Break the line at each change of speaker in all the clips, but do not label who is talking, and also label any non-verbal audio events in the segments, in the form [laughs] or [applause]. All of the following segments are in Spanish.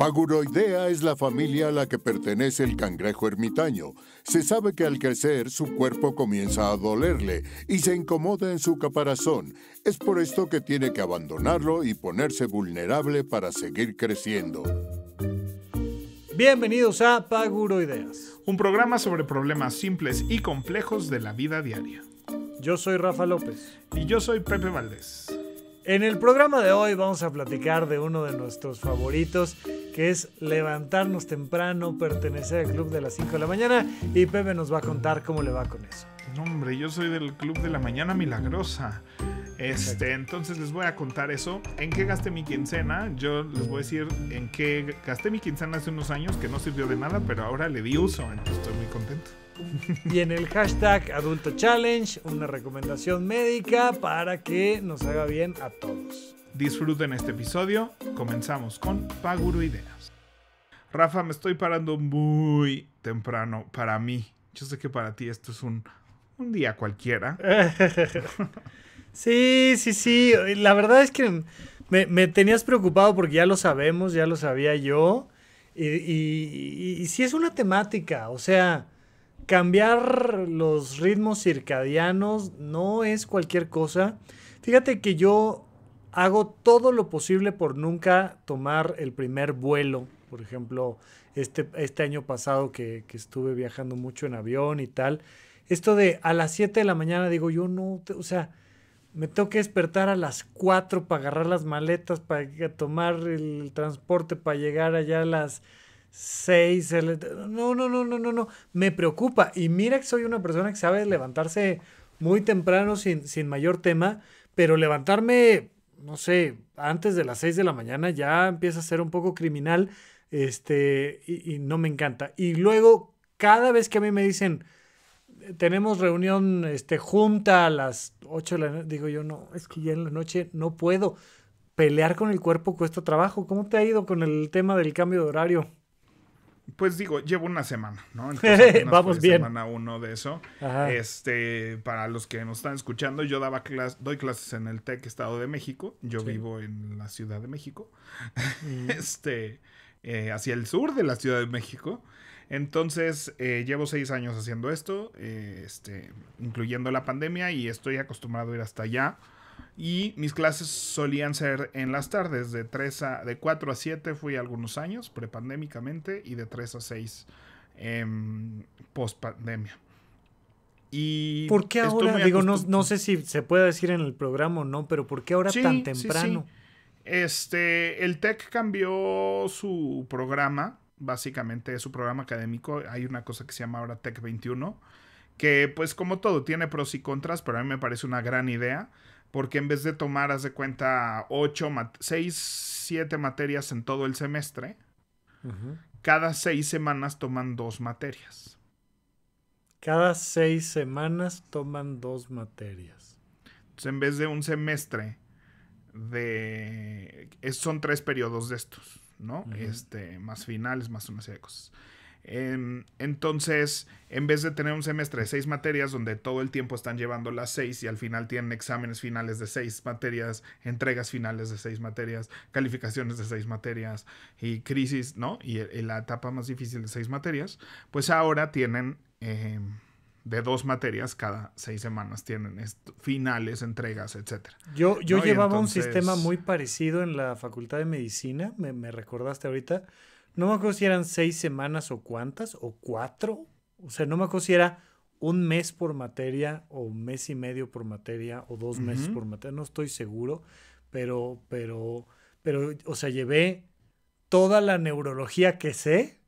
Paguroidea es la familia a la que pertenece el cangrejo ermitaño. Se sabe que al crecer su cuerpo comienza a dolerle y se incomoda en su caparazón. Es por esto que tiene que abandonarlo y ponerse vulnerable para seguir creciendo.
Bienvenidos a Paguroideas.
Un programa sobre problemas simples y complejos de la vida diaria.
Yo soy Rafa López.
Y yo soy Pepe Valdés.
En el programa de hoy vamos a platicar de uno de nuestros favoritos, que es levantarnos temprano, pertenecer al club de las 5 de la mañana y Pepe nos va a contar cómo le va con eso.
No, hombre, yo soy del club de la mañana milagrosa. Este, entonces les voy a contar eso. ¿En qué gasté mi quincena? Yo les voy a decir en qué gasté mi quincena hace unos años que no sirvió de nada, pero ahora le di uso, entonces estoy muy contento.
Y en el hashtag Adulto Challenge, una recomendación médica para que nos haga bien a todos.
Disfruten este episodio. Comenzamos con Paguro Ideas. Rafa, me estoy parando muy temprano para mí. Yo sé que para ti esto es un, un día cualquiera. [laughs]
sí, sí, sí. La verdad es que me, me, tenías preocupado porque ya lo sabemos, ya lo sabía yo. Y, y, y, y sí es una temática, o sea, cambiar los ritmos circadianos no es cualquier cosa. Fíjate que yo hago todo lo posible por nunca tomar el primer vuelo. Por ejemplo, este, este año pasado que, que, estuve viajando mucho en avión y tal. Esto de a las 7 de la mañana, digo, yo no, o sea, me tengo que despertar a las 4 para agarrar las maletas, para tomar el transporte, para llegar allá a las seis. No, no, no, no, no, no. Me preocupa. Y mira que soy una persona que sabe levantarse muy temprano sin, sin mayor tema, pero levantarme, no sé, antes de las seis de la mañana ya empieza a ser un poco criminal. Este, y, y no me encanta. Y luego, cada vez que a mí me dicen, tenemos reunión este, junta a las 8 de la noche, digo yo, no, es que ya en la noche no puedo. Pelear con el cuerpo cuesta trabajo. ¿Cómo te ha ido con el tema del cambio de horario?
Pues digo, llevo una semana, ¿no? [laughs] Entonces,
Vamos bien.
Semana uno de eso.
Ajá.
Este, para los que nos están escuchando, yo daba clases, doy clases en el TEC Estado de México. Yo
Sí.
vivo en la Ciudad de México.
Mm. [laughs]
Este, eh, hacia el sur de la Ciudad de México. Entonces, eh, llevo seis años haciendo esto, eh, este, incluyendo la pandemia, y estoy acostumbrado a ir hasta allá. Y mis clases solían ser en las tardes, de, 3 a, de 4 a 7 fui algunos años, prepandémicamente, y de 3 a 6 eh, post-pandemia. Y
¿Por qué ahora? Digo, no, no sé si se puede decir en el programa o no, pero ¿por qué ahora
Sí,
tan temprano?
sí. Este, el TEC cambió su programa, básicamente su programa académico. Hay una cosa que se llama ahora TEC 21, que pues como todo tiene pros y contras, pero a mí me parece una gran idea, porque en vez de tomar, haz de cuenta, 8, 6, 7 materias en todo el semestre, cada 6 semanas toman dos materias.
Cada seis semanas toman dos materias.
Entonces, en vez de un semestre de... es- son tres periodos de estos, ¿no? Este, más finales, más una serie de cosas. Em, entonces, en vez de tener un semestre de seis materias donde todo el tiempo están llevando las seis y al final tienen exámenes finales de seis materias, entregas finales de seis materias, calificaciones de seis materias y crisis, ¿no? Y, y la etapa más difícil de seis materias, pues ahora tienen em, de dos materias cada seis semanas, tienen finales, entregas, etcétera.
Yo, yo
No,
llevaba
entonces-
un sistema muy parecido en la Facultad de Medicina, me, me recordaste ahorita. No me acuerdo si eran seis semanas o cuántas, o cuatro. O sea, no me acuerdo si era un mes por materia, o un mes y medio por materia, o dos meses por materia, no estoy seguro. Pero, pero, pero, o sea, llevé toda la neurología que sé.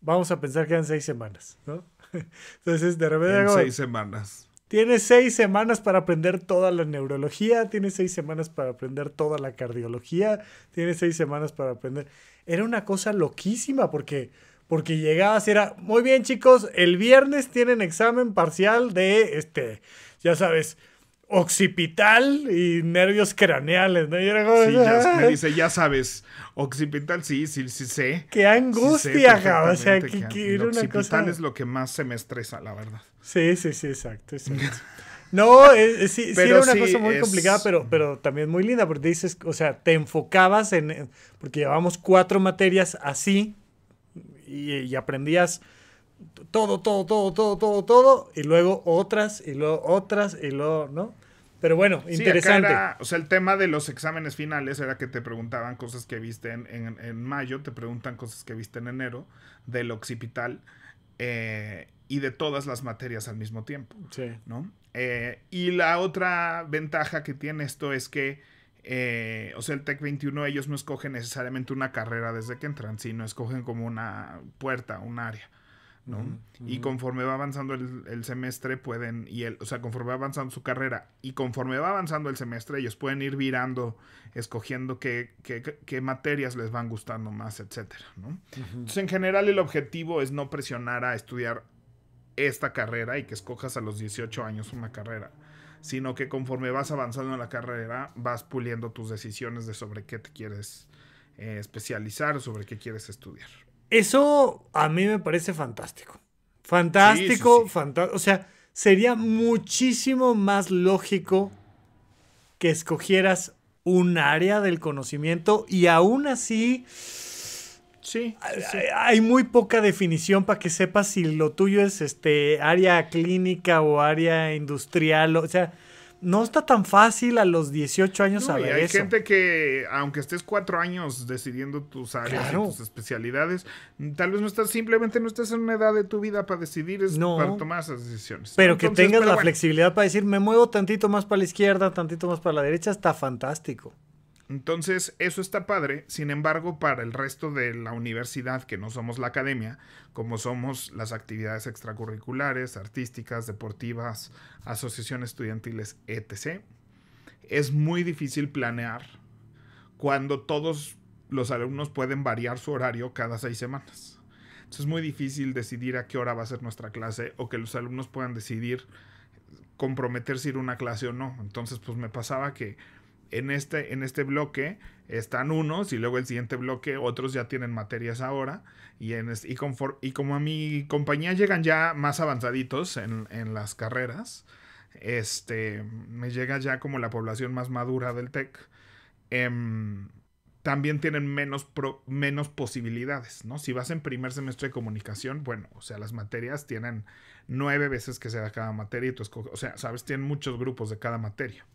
Vamos a pensar que eran seis semanas, ¿no? [laughs] Entonces, de repente
En
hago-
seis semanas.
Tienes seis semanas para aprender toda la neurología, tienes seis semanas para aprender toda la cardiología, tienes seis semanas para aprender. Era una cosa loquísima porque, porque llegabas era, muy bien chicos, el viernes tienen examen parcial de, este, ya sabes, occipital y nervios craneales, ¿no? Y era como,
Sí, ya, me
"Ah,
dice, ya sabes, occipital, sí, sí, sí sé.
¡Qué
Sí sé
angustia! O sea, que, que era una
occipital
cosa...
es lo que más se me estresa, la verdad.
Sí, sí, sí, exacto, exacto. [laughs] No, sí, era una cosa muy complicada, pero, pero también muy linda, porque dices, o sea, te enfocabas en, porque llevábamos cuatro materias así y, aprendías todo, todo, todo, todo, todo, todo, y luego otras, y luego otras, y luego, ¿no? Pero bueno, interesante.
o sea, el tema de los exámenes finales era que te preguntaban cosas que viste en, en, mayo, te preguntan cosas que viste en enero del occipital eh, y de todas las materias al mismo tiempo.
Sí.
¿no? Eh, y la otra ventaja que tiene esto es que, eh, o sea, el TEC 21 ellos no escogen necesariamente una carrera desde que entran, sino escogen como una puerta, un área. Y conforme va avanzando el, semestre pueden, y el, o sea, conforme va avanzando su carrera y conforme va avanzando el semestre, ellos pueden ir virando, escogiendo qué, qué, materias les van gustando más, etcétera, ¿no? Entonces, en general, el objetivo es no presionar a estudiar esta carrera y que escojas a los 18 años una carrera, sino que conforme vas avanzando en la carrera, vas puliendo tus decisiones de sobre qué te quieres eh, especializar, sobre qué quieres estudiar.
Eso a mí me parece fantástico. Fantástico, fantástico. O sea, sería muchísimo más lógico que escogieras un área del conocimiento y aún así...
Sí,
Hay, muy poca definición para que sepas si lo tuyo es este área clínica o área industrial. O sea, no está tan fácil a los 18 años
no, saber hay gente que, aunque estés cuatro años decidiendo tus áreas y tus especialidades, tal vez no estás, simplemente no estás en una edad de tu vida para decidir, para tomar esas decisiones.
Pero que tengas la flexibilidad para decir, me muevo tantito más para la izquierda, tantito más para la derecha, está fantástico.
Entonces, eso está padre. Sin embargo, para el resto de la universidad, que no somos la academia, como somos las actividades extracurriculares, artísticas, deportivas, asociaciones estudiantiles, etc., es muy difícil planear cuando todos los alumnos pueden variar su horario cada seis semanas. Entonces, es muy difícil decidir a qué hora va a ser nuestra clase o que los alumnos puedan decidir comprometerse a ir a una clase o no. Entonces, pues me pasaba que en este, en este bloque están unos y luego el siguiente bloque otros ya tienen materias ahora y, en, y, y como a mi compañía llegan ya más avanzaditos en, las carreras, este, me llega ya como la población más madura del TEC, em, también tienen menos, menos posibilidades, ¿no? Si vas en primer semestre de comunicación, bueno, o sea, las materias tienen nueve veces que se da cada materia y tú o sea, sabes, tienen muchos grupos de cada materia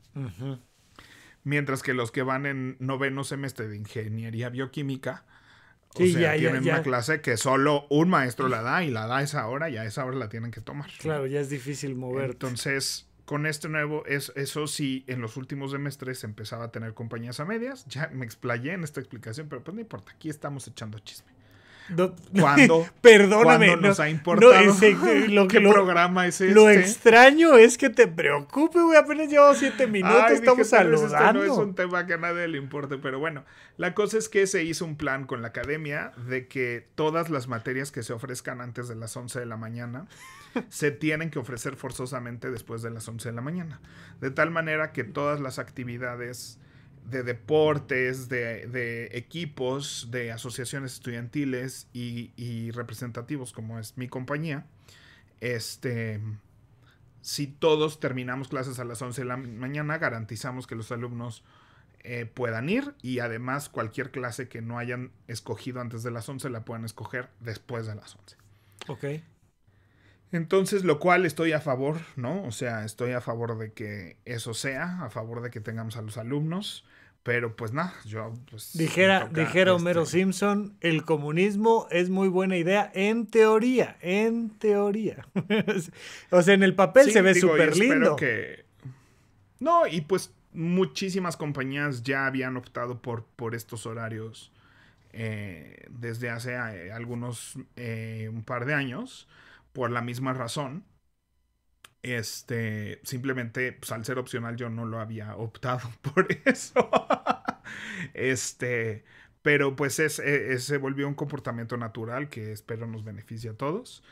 mientras que los que van en noveno semestre de ingeniería bioquímica, o sea, tienen una clase que solo un maestro la da y la da a esa hora y a esa hora la tienen que tomar.
Claro, ya es difícil mover.
Entonces, con este nuevo, es, eso sí, en los últimos semestres empezaba a tener compañías a medias. Ya me explayé en esta explicación, pero pues no importa, aquí estamos echando chisme. [laughs]
cuando [laughs] perdóname,
nos ha importado [laughs] lo, ¿Qué programa es este?
Lo extraño es que te preocupe, güey. Apenas llevamos siete minutos, estamos saludando.
no es un tema que a nadie le importe, pero bueno. La cosa es que se hizo un plan con la academia de que todas las materias que se ofrezcan antes de las 11 de la mañana se tienen que ofrecer forzosamente después de las 11 de la mañana. De tal manera que todas las actividades de deportes, de, equipos, de asociaciones estudiantiles y, representativos como es mi compañía, este, si todos terminamos clases a las 11 de la mañana, garantizamos que los alumnos eh, puedan ir y además cualquier clase que no hayan escogido antes de las 11 la puedan escoger después de las 11.
Ok.
Entonces, lo cual estoy a favor, ¿no? O sea, estoy a favor de que eso sea, a favor de que tengamos a los alumnos. Pero pues nada, yo pues...
Dijera, dijera Homero este Simpson, el comunismo es muy buena idea en teoría, en teoría. [laughs] o sea, en el papel se ve súper lindo.
Que... No, y pues muchísimas compañías ya habían optado por, por estos horarios eh, desde hace eh, algunos, eh, un par de años, por la misma razón. Este, simplemente, pues, al ser opcional, yo no lo había optado [laughs] por eso. este, pero pues es, e, se volvió un comportamiento natural que espero nos beneficie a todos.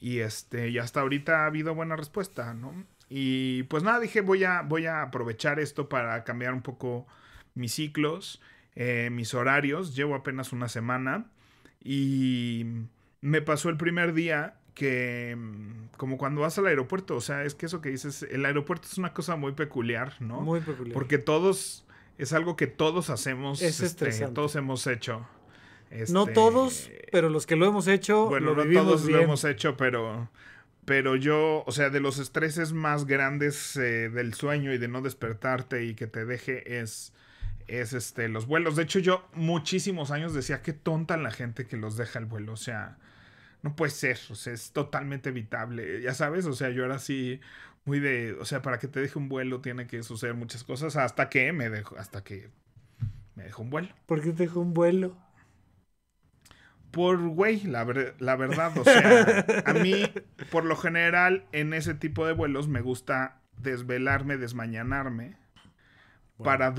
Y este, y hasta ahorita ha habido buena respuesta, ¿no? Y pues nada, dije, voy a, voy a aprovechar esto para cambiar un poco mis ciclos, eh, mis horarios. Llevo apenas una semana y me pasó el primer día que mm, como cuando vas al aeropuerto, o sea, es que eso que dices, el aeropuerto es una cosa muy peculiar, ¿no?
Muy peculiar.
Porque todos, es algo que todos hacemos,
Es
este, todos hemos hecho.
no
Este,
todos, pero los que lo hemos hecho,
Bueno,
lo
no todos
bien.
lo hemos hecho, pero, pero yo, o sea, de los estreses más grandes eh, del sueño y de no despertarte y que te deje es, es este, los vuelos. De hecho, yo muchísimos años decía qué tonta la gente que los deja el vuelo. O sea, no puede ser, o sea, es totalmente evitable. Ya sabes, o sea, yo era así muy de, o sea, para que te deje un vuelo tiene que suceder muchas cosas hasta que me dejó, hasta que me dejó un vuelo.
¿Por qué te dejó un vuelo?
Por güey, la, ver- la verdad, o sea, a mí, por lo general, en ese tipo de vuelos me gusta desvelarme, desmañanarme para,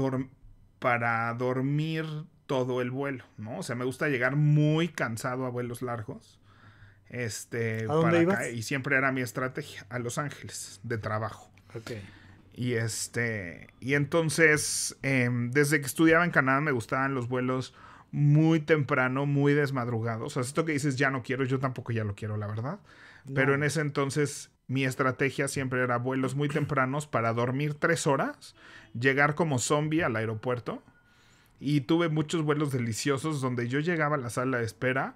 para dormir todo el vuelo, ¿no? O sea, me gusta llegar muy cansado a vuelos largos. Este,
¿A dónde
para
ibas?
y siempre era mi estrategia, a Los Ángeles, de trabajo. Y este. Y entonces. em, desde que estudiaba en Canadá me gustaban los vuelos muy temprano, muy desmadrugados. O sea, esto que dices ya no quiero, yo tampoco ya lo quiero, la verdad. Pero en ese entonces mi estrategia siempre era vuelos muy tempranos para dormir tres horas, llegar como zombie al aeropuerto. Y tuve muchos vuelos deliciosos donde yo llegaba a la sala de espera,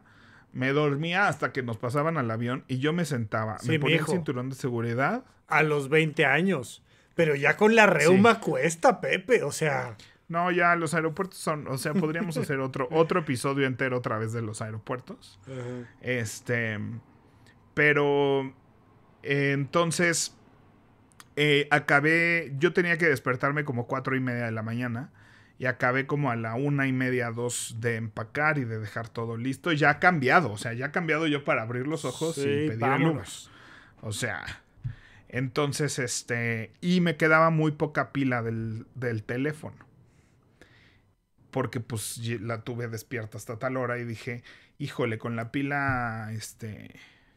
me dormía hasta que nos pasaban al avión y yo me sentaba,
Sí,
me ponía el cinturón de seguridad.
A los 20 años. Pero ya con la reuma cuesta, Pepe. O sea,
No, ya los aeropuertos son, o sea, podríamos [laughs] hacer otro, otro episodio entero otra vez de los aeropuertos. Este, pero eh, entonces eh, acabé, yo tenía que despertarme como cuatro y media de la mañana y acabé como a la una y media, dos de empacar y de dejar todo listo. Ya ha cambiado, o sea, ya ha cambiado yo para abrir los ojos
Sí,
y pedir el Uber.
vámonos.
O sea, entonces, este, y me quedaba muy poca pila del, del teléfono. Porque pues la tuve despierta hasta tal hora y dije, híjole, con la pila, este,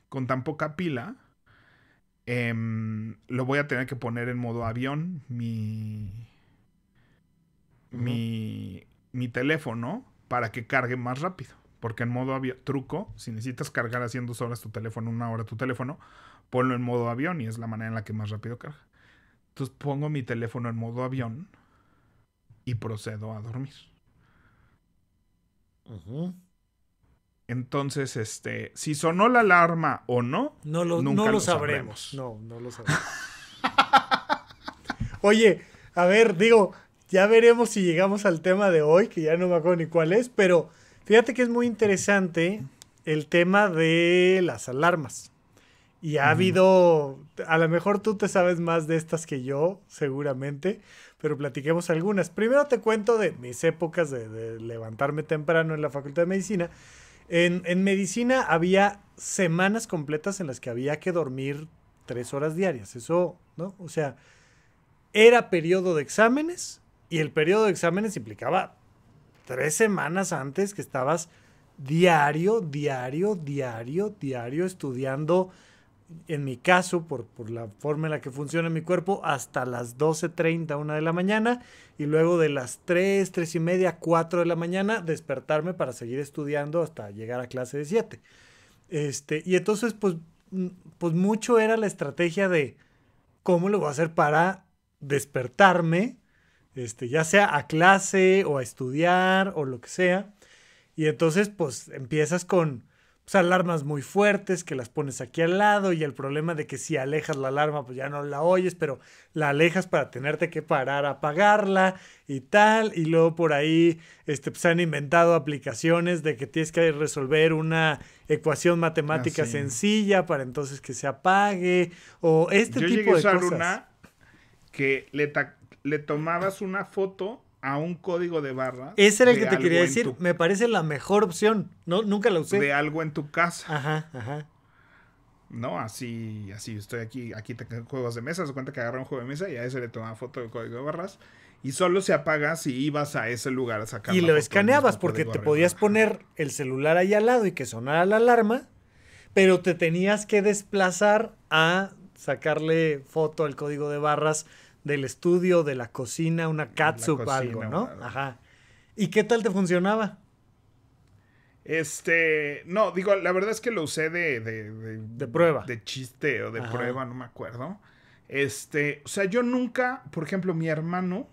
con tan poca pila, em, lo voy a tener que poner en modo avión, mi, mi, mi teléfono, para que cargue más rápido. Porque en modo avión, truco, si necesitas cargar haciendo dos horas tu teléfono, una hora tu teléfono, ponlo en modo avión y es la manera en la que más rápido carga. Entonces pongo mi teléfono en modo avión y procedo a dormir. Entonces, este, si sonó la alarma o no,
no lo,
Nunca
no lo
lo
sabremos.
sabremos.
No, no lo sabremos. [laughs] Oye, a ver, digo, ya veremos si llegamos al tema de hoy, que ya no me acuerdo ni cuál es, pero fíjate que es muy interesante el tema de las alarmas. Y ha habido, a lo mejor tú te sabes más de estas que yo, seguramente, pero platiquemos algunas. Primero te cuento de mis épocas de, de levantarme temprano en la Facultad de Medicina. En, en medicina había semanas completas en las que había que dormir tres horas diarias. Eso, ¿no? O sea, era periodo de exámenes y el periodo de exámenes implicaba tres semanas antes que estabas diario, diario, diario, diario estudiando, en mi caso, por, por la forma en la que funciona mi cuerpo, hasta las 12.30, una de la mañana, y luego de las 3, 3 y media, 4 de la mañana, despertarme para seguir estudiando hasta llegar a clase de 7. Este, y entonces, pues, pues mucho era la estrategia de cómo lo voy a hacer para despertarme, este, ya sea a clase o a estudiar o lo que sea. Y entonces, pues empiezas con pues, alarmas muy fuertes que las pones aquí al lado y el problema de que si alejas la alarma, pues ya no la oyes, pero la alejas para tenerte que parar a apagarla y tal. Y luego por ahí este, pues, han inventado aplicaciones de que tienes que resolver una ecuación matemática
Ah, sí.
sencilla para entonces que se apague o este
yo
tipo
a
de cosas.
una que le, le tomabas una foto a un código de barra.
Ese era el que te quería decir.
tu-
Me parece la mejor opción. No, nunca la usé.
de algo en tu casa.
Ajá, ajá.
No, así, así estoy aquí, aquí te juegos de mesa, se cuenta que agarra un juego de mesa y a ese le tomaba foto del código de barras y solo se apaga si ibas a ese lugar a sacar
Y lo escaneabas porque te podías poner el celular ahí al lado y que sonara la alarma, pero te tenías que desplazar a sacarle foto al código de barras del estudio, de la cocina, una catsup, algo, ¿no? Ajá. ¿Y qué tal te funcionaba?
Este, no, digo, la verdad es que lo usé de... De,
de, prueba.
De chiste o de prueba, no me acuerdo. Este, o sea, yo nunca, por ejemplo, mi hermano,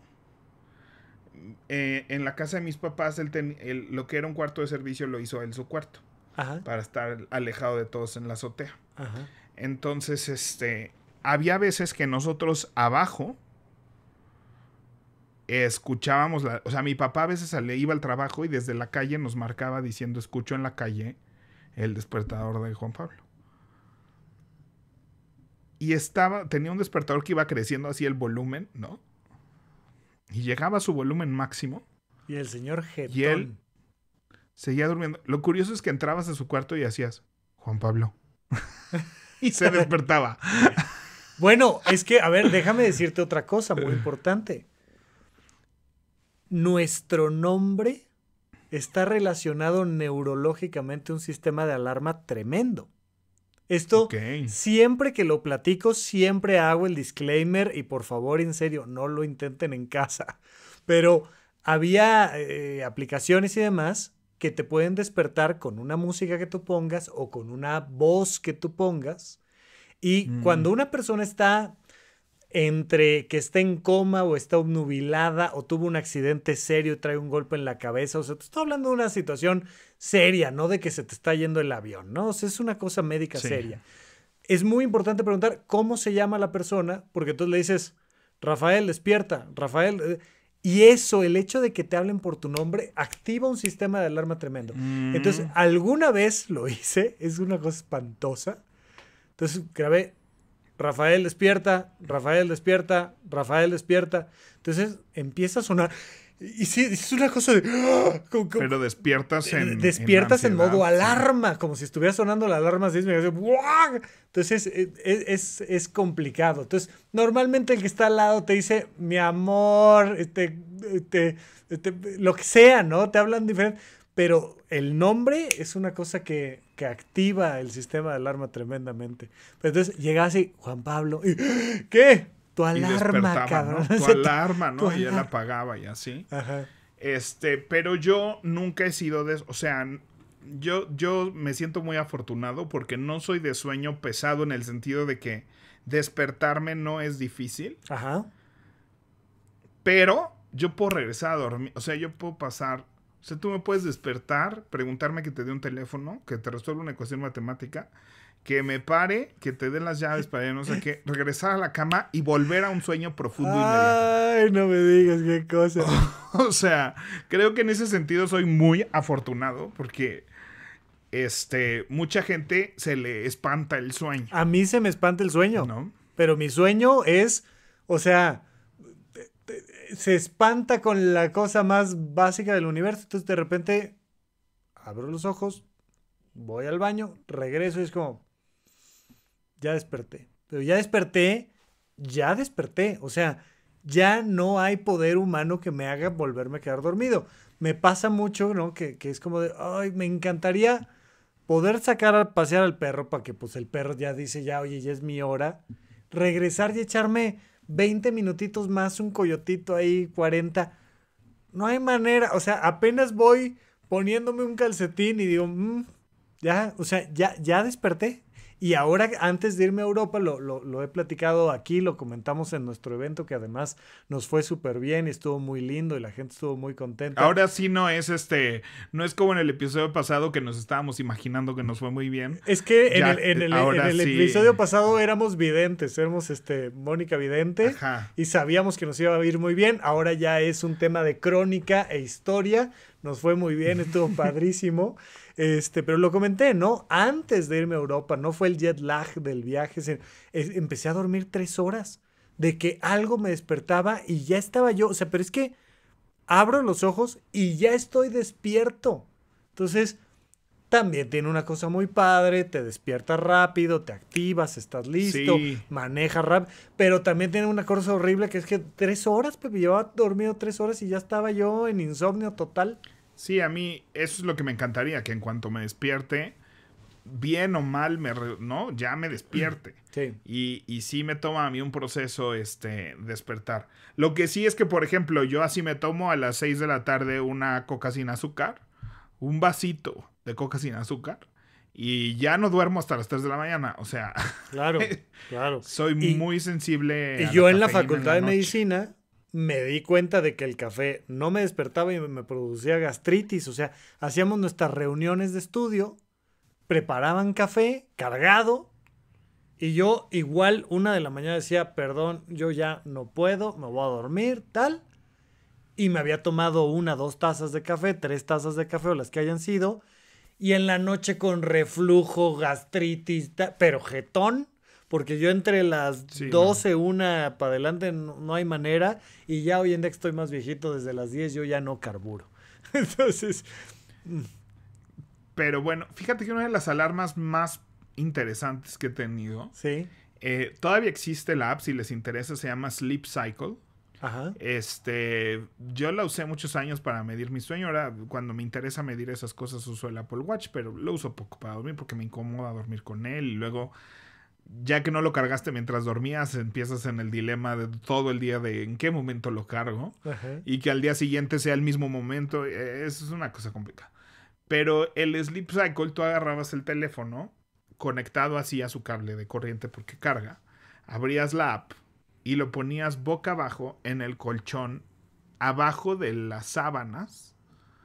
eh, en la casa de mis papás, él lo que era un cuarto de servicio lo hizo él su cuarto. Ajá. Para estar alejado de todos en la azotea. Ajá. Entonces, este, había veces que nosotros abajo escucábamos, la, o sea, mi papá a veces le iba al trabajo y desde la calle nos marcaba diciendo, escucho en la calle el despertador de Juan Pablo. Y estaba, tenía un despertador que iba creciendo así el volumen, ¿no? Y llegaba a su volumen máximo.
Y el señor Getón.
Y él seguía durmiendo. Lo curioso es que entrabas a su cuarto y hacías, Juan Pablo. [laughs] y se [laughs] despertaba.
Bueno, es que, a ver, déjame decirte otra cosa muy importante nuestro nombre está relacionado neurológicamente a un sistema de alarma tremendo. Esto, siempre que lo platico, siempre hago el disclaimer y por favor, en serio, no lo intenten en casa. Pero había eh, aplicaciones y demás que te pueden despertar con una música que tú pongas o con una voz que tú pongas. Y mm. cuando una persona está entre que está en coma o está obnubilada o tuvo un accidente serio trae un golpe en la cabeza. O sea, te estoy hablando de una situación seria, no de que se te está yendo el avión, ¿no? O sea, es una cosa médica seria. Es muy importante preguntar cómo se llama la persona, porque tú le dices, Rafael, despierta, Rafael. Eh", y eso, el hecho de que te hablen por tu nombre, activa un sistema de alarma tremendo. Entonces, mm. alguna vez lo hice, es una cosa espantosa. Entonces grabé Rafael despierta, Rafael despierta, Rafael despierta. Entonces empieza a sonar. Y sí, es una cosa de. ¡ah!
Pero despiertas en.
Despiertas en, modo alarma, como si estuviera sonando la alarma Entonces e, e, es, es, complicado. Entonces, normalmente el que está al lado te dice, mi amor, este, este, este lo que sea, ¿no? Te hablan diferente. Pero el nombre es una cosa que, activa el sistema de alarma tremendamente. entonces llega así, Juan Pablo, y, [gasps] ¿qué? Tu alarma, cabrón.
Tu [laughs] alarma, ¿no? y él apagaba y así. Ajá. Este, pero yo nunca he sido de, o sea, yo, yo me siento muy afortunado porque no soy de sueño pesado en el sentido de que despertarme no es difícil. Ajá. Pero yo puedo regresar a dormir, o sea, yo puedo pasar o sea, tú me puedes despertar, preguntarme que te dé un teléfono, que te resuelva una ecuación matemática, que me pare, que te den las llaves para ir no sé qué, regresar a la cama y volver a un sueño profundo
Ay, no me digas qué cosa. [laughs]
o sea, creo que en ese sentido soy muy afortunado porque este, mucha gente se le espanta el sueño.
A mí se me espanta el sueño. ¿No? Pero mi sueño es, o sea, se espanta con la cosa más básica del universo. Entonces de repente abro los ojos, voy al baño, regreso y es como, ya desperté. Pero ya desperté, ya desperté. O sea, ya no hay poder humano que me haga volverme a quedar dormido. Me pasa mucho, ¿no? Que, que es como de, ay, me encantaría poder sacar a pasear al perro para que pues el perro ya dice, ya, oye, ya es mi hora. Regresar y echarme 20 minutitos más, un coyotito ahí, 40. No hay manera, o sea, apenas voy poniéndome un calcetín y digo, mm, ya, o sea, ya, ya desperté. Y ahora, antes de irme a Europa, lo, lo, he platicado aquí, lo comentamos en nuestro evento, que además nos fue súper bien y estuvo muy lindo y la gente estuvo muy contenta.
Ahora sí no es este, no es como en el episodio pasado que nos estábamos imaginando que nos fue muy bien.
Es que en el, episodio pasado éramos videntes, éramos este, Mónica Vidente y sabíamos que nos iba a ir muy bien. Ahora ya es un tema de crónica e historia. Nos fue muy bien, estuvo [laughs] padrísimo. Este, pero lo comenté, ¿no? Antes de irme a Europa, no fue el jet lag del viaje, empecé a dormir tres horas de que algo me despertaba y ya estaba yo, o sea, pero es que abro los ojos y ya estoy despierto. Entonces, también tiene una cosa muy padre, te despiertas rápido, te activas, estás listo, manejas rápido, pero también tiene una cosa horrible que es que tres horas, Pepe, llevaba dormido tres horas y ya estaba yo en insomnio total.
Sí, a mí eso es lo que me encantaría, que en cuanto me despierte, bien o mal, me ¿no? Ya me despierte. [clears throat] Sí. Y, y sí me toma a mí un proceso este, despertar. Lo que sí es que, por ejemplo, yo así me tomo a las 6 de la tarde una coca sin azúcar un vasito de coca sin azúcar y ya no duermo hasta las 3 de la mañana. O sea, [laughs]
Claro, claro.
soy
Y-
muy sensible.
Y
a
yo en la facultad de medicina me di cuenta de que el café no me despertaba y me producía gastritis. O sea, hacíamos nuestras reuniones de estudio, preparaban café cargado y yo igual una de la mañana decía, perdón, yo ya no puedo, me voy a dormir, tal. Y me había tomado una, dos tazas de café, tres tazas de café o las que hayan sido. Y en la noche con reflujo, gastritis, pero jetón. Porque yo entre las
Sí, no.
12, una para adelante no, no hay manera. Y ya hoy en día que estoy más viejito, desde las 10 yo ya no carburo. [laughs] Entonces,
Pero bueno, fíjate que una de las alarmas más interesantes que he tenido,
sí.
eh, todavía existe la app, si les interesa, se llama Sleep Cycle.
Ajá.
Este, yo la usé muchos años para medir mi sueño. Ahora, cuando me interesa medir esas cosas, uso el Apple Watch, pero lo uso poco para dormir porque me incomoda dormir con él. Y luego, ya que no lo cargaste mientras dormías, empiezas en el dilema de todo el día de en qué momento lo cargo.
Ajá.
Y que al día siguiente sea el mismo momento. Eso es una cosa complicada. Pero el Sleep Cycle, tú agarrabas el teléfono conectado así a su cable de corriente porque carga. Abrías la app y lo ponías boca abajo en el colchón, abajo de las sábanas,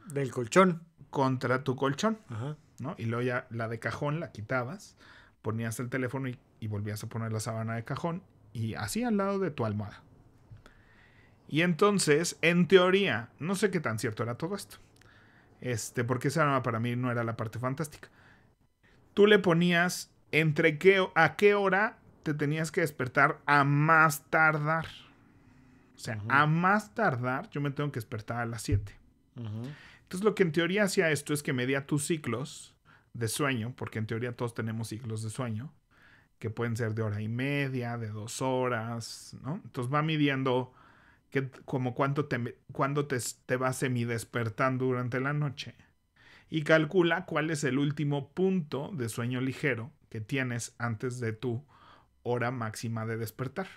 Del colchón.
contra tu colchón,
Ajá.
¿no? Y luego ya la de cajón la quitabas, ponías el teléfono y, y volvías a poner la sábana de cajón y así al lado de tu almohada. Y entonces, en teoría, no sé qué tan cierto era todo esto. Este, porque esa para mí no era la parte fantástica. Tú le ponías entre qué, a qué hora te tenías que despertar a más tardar. O sea, a más tardar, yo me tengo que despertar a las 7.
Ujú.
Entonces lo que en teoría hacía esto es que medía tus ciclos de sueño, porque en teoría todos tenemos ciclos de sueño, que pueden ser de hora y media, de dos horas, ¿no? Entonces va midiendo que, como cuánto te, cuándo te, te va semidespertando durante la noche. Y calcula cuál es el último punto de sueño ligero que tienes antes de tu hora máxima de despertar.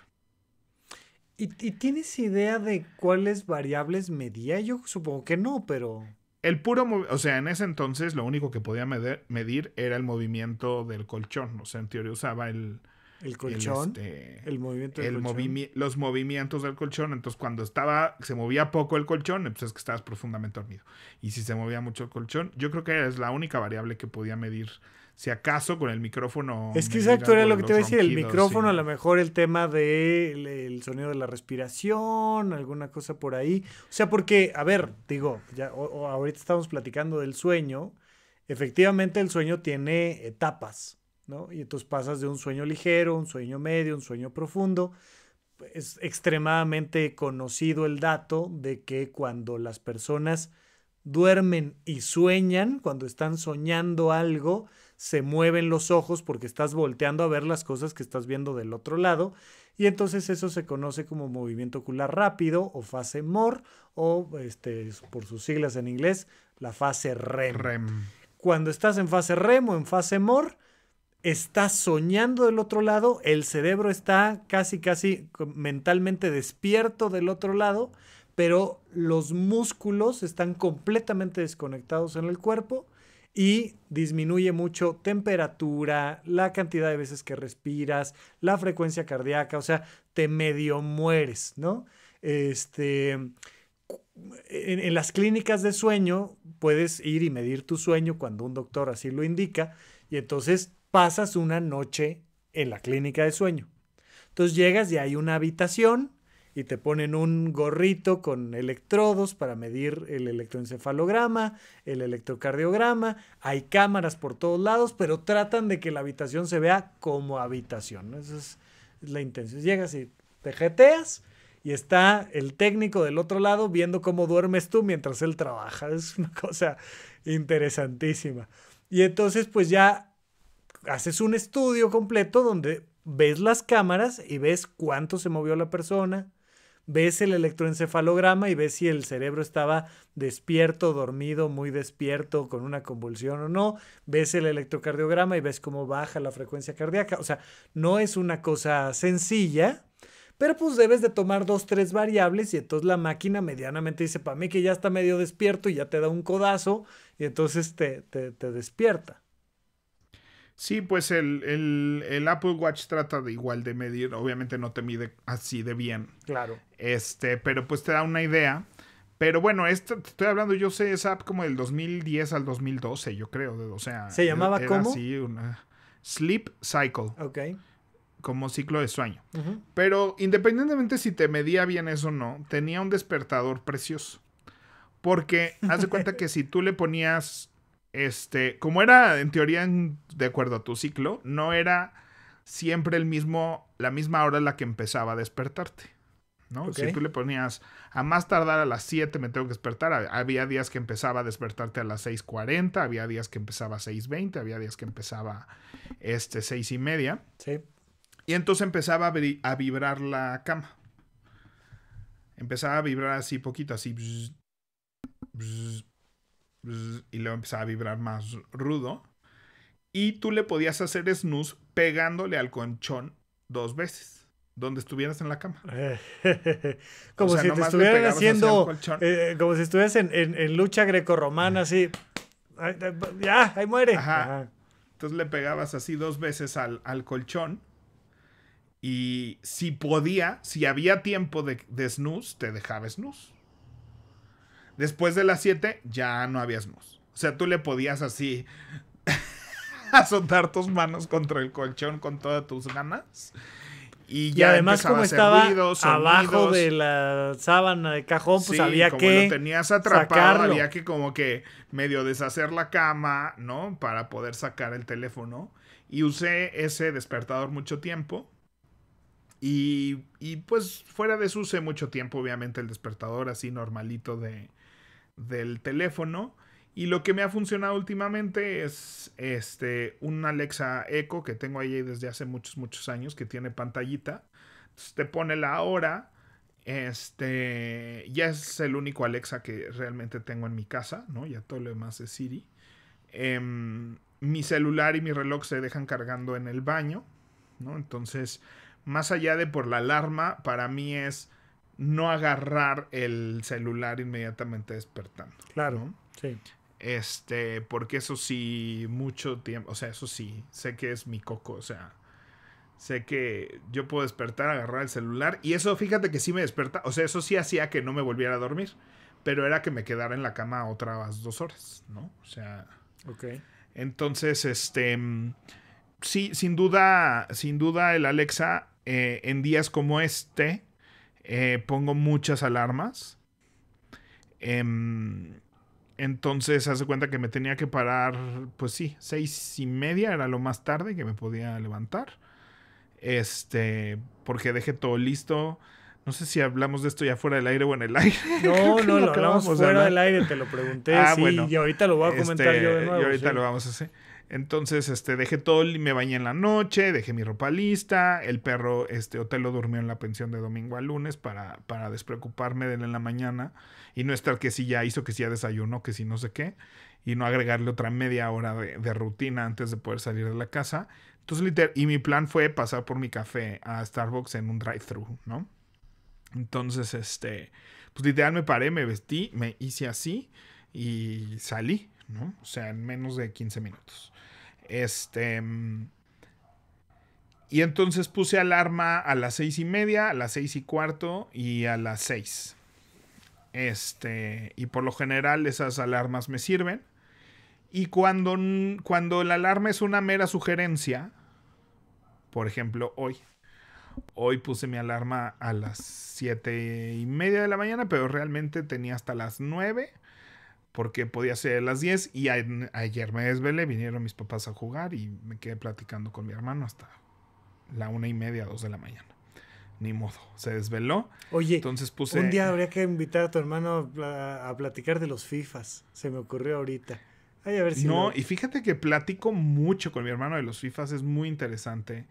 ¿Y, y tienes idea de cuáles variables medía? Yo supongo que no, pero...
El puro, o sea, en ese entonces lo único que podía medir, medir era el movimiento del colchón. O sea, en teoría usaba el,
El
el,
colchón, el,
este,
movimiento del
el
colchón.
los movimientos del colchón. Entonces, cuando estaba, se movía poco el colchón, pues es que estabas profundamente dormido. Y si se movía mucho el colchón, yo creo que es la única variable que podía medir. Si acaso con el micrófono.
Es que exacto, era lo
de
que te iba a decir. El micrófono, a lo mejor el tema del el sonido de la respiración, alguna cosa por ahí. O sea, porque, a ver, digo, ya o- o ahorita estamos platicando del sueño. Efectivamente, el sueño tiene etapas, ¿no? Y entonces pasas de un sueño ligero, un sueño medio, un sueño profundo. Es extremadamente conocido el dato de que cuando las personas duermen y sueñan, cuando están soñando algo, se mueven los ojos porque estás volteando a ver las cosas que estás viendo del otro lado y entonces eso se conoce como movimiento ocular rápido o fase MOR o este por sus siglas en inglés la fase REM.
REM.
Cuando estás en fase REM o en fase MOR estás soñando del otro lado, el cerebro está casi casi mentalmente despierto del otro lado, pero los músculos están completamente desconectados en el cuerpo y disminuye mucho temperatura, la cantidad de veces que respiras, la frecuencia cardíaca, o sea, te medio mueres, ¿no? Este, en, en las clínicas de sueño puedes ir y medir tu sueño cuando un doctor así lo indica y entonces pasas una noche en la clínica de sueño. Entonces llegas y hay una habitación y te ponen un gorrito con electrodos para medir el electroencefalograma, el electrocardiograma, hay cámaras por todos lados, pero tratan de que la habitación se vea como habitación. Esa es, es la intención. Llegas y te jeteas y está el técnico del otro lado viendo cómo duermes tú mientras él trabaja. [laughs] Es una cosa interesantísima. Y entonces pues ya haces un estudio completo donde ves las cámaras y ves cuánto se movió la persona, ves el electroencefalograma y ves si el cerebro estaba despierto, dormido, muy despierto, con una convulsión o no, ves el electrocardiograma y ves cómo baja la frecuencia cardíaca. O sea, no es una cosa sencilla, Pero pues debes de tomar dos, tres variables y entonces la máquina medianamente dice, para mí que ya está medio despierto y ya te da un codazo y entonces te, te, te despierta.
Sí, pues el, el, el, Apple Watch trata de igual de medir, obviamente no te mide así de bien.
Claro.
Este, pero pues te da una idea. Pero bueno, esto, te estoy hablando, yo sé esa app como del 2010 al 2012, yo creo. O sea,
¿se llamaba
era
cómo?
así, una Sleep Cycle.
Ok.
Como ciclo de sueño. Pero independientemente si te medía bien eso o no, tenía un despertador precioso. Porque haz de cuenta que si tú le ponías este, como era en teoría en, de acuerdo a tu ciclo, no era siempre el mismo, la misma hora en la que empezaba a despertarte. ¿no?
Ok.
Si tú le ponías a más tardar a las 7 me tengo que despertar, hab- había días que empezaba a despertarte a las 6.40, había días que empezaba a 6.20, había días que empezaba este, 6 y media.
Sí.
Y entonces empezaba a, vibrar la cama. Empezaba a vibrar así poquito, así. bzz, bzz, bzz, y luego empezaba a vibrar más rudo. Y tú le podías hacer snooze pegándole al colchón dos veces. Donde estuvieras en la cama. [laughs]
como
O sea,
si te estuvieran haciendo, eh, como si estuvieras en, en- en lucha grecorromana, así. Ya, ahí muere.
Ajá.
Ajá.
Entonces le pegabas así dos veces al, al colchón. Y si podía, si había tiempo de, de snooze, te dejaba snooze. Después de las 7 ya no había snooze. O sea, tú le podías así [laughs] azotar tus manos contra el colchón con todas tus ganas. Y,
Y
ya
además,
empezaba
como estaba
ruidos,
abajo de la sábana de cajón, pues
Sí,
había
como
que
lo tenías atrapado,
sacarlo.
había que como que medio deshacer la cama, ¿no? Para poder sacar el teléfono. Y usé ese despertador mucho tiempo. Y, y, pues fuera de eso usé mucho tiempo, obviamente, el despertador así normalito de, del teléfono. Y lo que me ha funcionado últimamente es este un Alexa Echo que tengo ahí desde hace muchos, muchos años, que tiene pantallita. Te pone la hora. Este ya es el único Alexa que realmente tengo en mi casa, ¿no? Ya todo lo demás es Siri. Em, mi celular y mi reloj se dejan cargando en el baño, ¿no? Entonces, más allá de por la alarma, para mí es no agarrar el celular inmediatamente despertando.
Claro,
¿no?
sí.
Este, porque eso sí, mucho tiempo, o sea, eso sí, sé que es mi coco, o sea, sé que yo puedo despertar, agarrar el celular, y eso fíjate que sí me desperta, o sea, eso sí hacía que no me volviera a dormir, pero era que me quedara en la cama otras dos horas, ¿no? O sea,
Ok.
entonces, este, sí, sin duda, sin duda el Alexa, eh, en días como este, eh, pongo muchas alarmas. Em, entonces, hace cuenta que me tenía que parar, pues sí, seis y media era lo más tarde que me podía levantar. Este, porque dejé todo listo. No sé si hablamos de esto ya fuera del aire o en el [laughs] aire.
No, no, lo hablamos fuera del aire, te lo pregunté.
Ah,
sí,
bueno.
y ahorita lo voy a comentar
Este,
yo de nuevo.
Y ahorita
sí.
lo vamos a hacer. Entonces, este, dejé todo, me bañé en la noche, dejé mi ropa lista, el perro, este, Otelo durmió en la pensión de domingo a lunes para, para despreocuparme de él en la mañana y no estar que si ya hizo, que si ya desayunó, que si no sé qué, y no agregarle otra media hora de, de rutina antes de poder salir de la casa. Entonces, literal, y mi plan fue pasar por mi café a Starbucks en un drive-thru, ¿no? Entonces, este, pues literal me paré, me vestí, me hice así y salí, ¿no? O sea, en menos de 15 minutos. Este. mm, Y entonces puse alarma a las seis y media, a las seis y cuarto y a las seis. Este. Y por lo general esas alarmas me sirven. Y cuando, n- cuando la alarma es una mera sugerencia, por ejemplo, hoy. Hoy puse mi alarma a las siete y media de la mañana, pero realmente tenía hasta las nueve porque podía ser a las 10 y a- ayer me desvelé, vinieron mis papás a jugar y me quedé platicando con mi hermano hasta la una y media, dos de la mañana. Ni modo, se desveló.
Oye,
Entonces puse...
un día habría que invitar a tu hermano a, pla- a platicar de los FIFAs. Se me ocurrió ahorita. Ay, a ver si.
No,
lo-
y fíjate que platico mucho con mi hermano de los FIFAs, es muy interesante.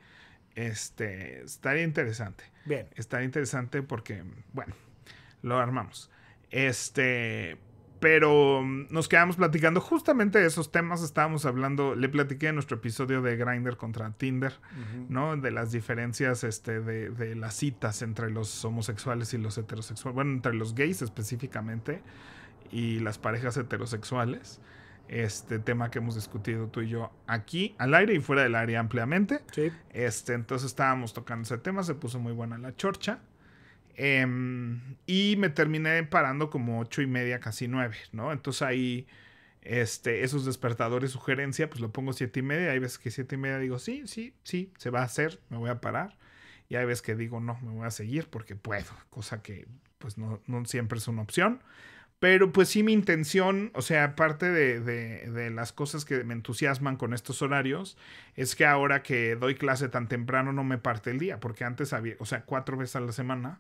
Este, estaría interesante.
Bien.
Estaría interesante porque, bueno, lo armamos. Este, pero mm, nos quedamos platicando justamente de esos temas. Estábamos hablando, le platiqué en nuestro episodio de Grindr contra Tinder, ¿no? De las diferencias este, de, de, las citas entre los homosexuales y los heterosexuales. Bueno, entre los gays específicamente y las parejas heterosexuales. Este tema que hemos discutido tú y yo aquí, al aire y fuera del área ampliamente.
Sí.
Este, entonces estábamos tocando ese tema, se puso muy buena la chorcha. Em, y me terminé parando como ocho y media, casi nueve, ¿no? Entonces ahí, este, esos despertadores, sugerencia, pues lo pongo siete y media. Hay veces que siete y media digo, sí, sí, sí, se va a hacer, me voy a parar. Y hay veces que digo, no, me voy a seguir porque puedo, cosa que pues no, no siempre es una opción. Pero pues sí mi intención, o sea, aparte de, de, de, las cosas que me entusiasman con estos horarios, es que ahora que doy clase tan temprano no me parte el día, porque antes había, o sea, cuatro veces a la semana,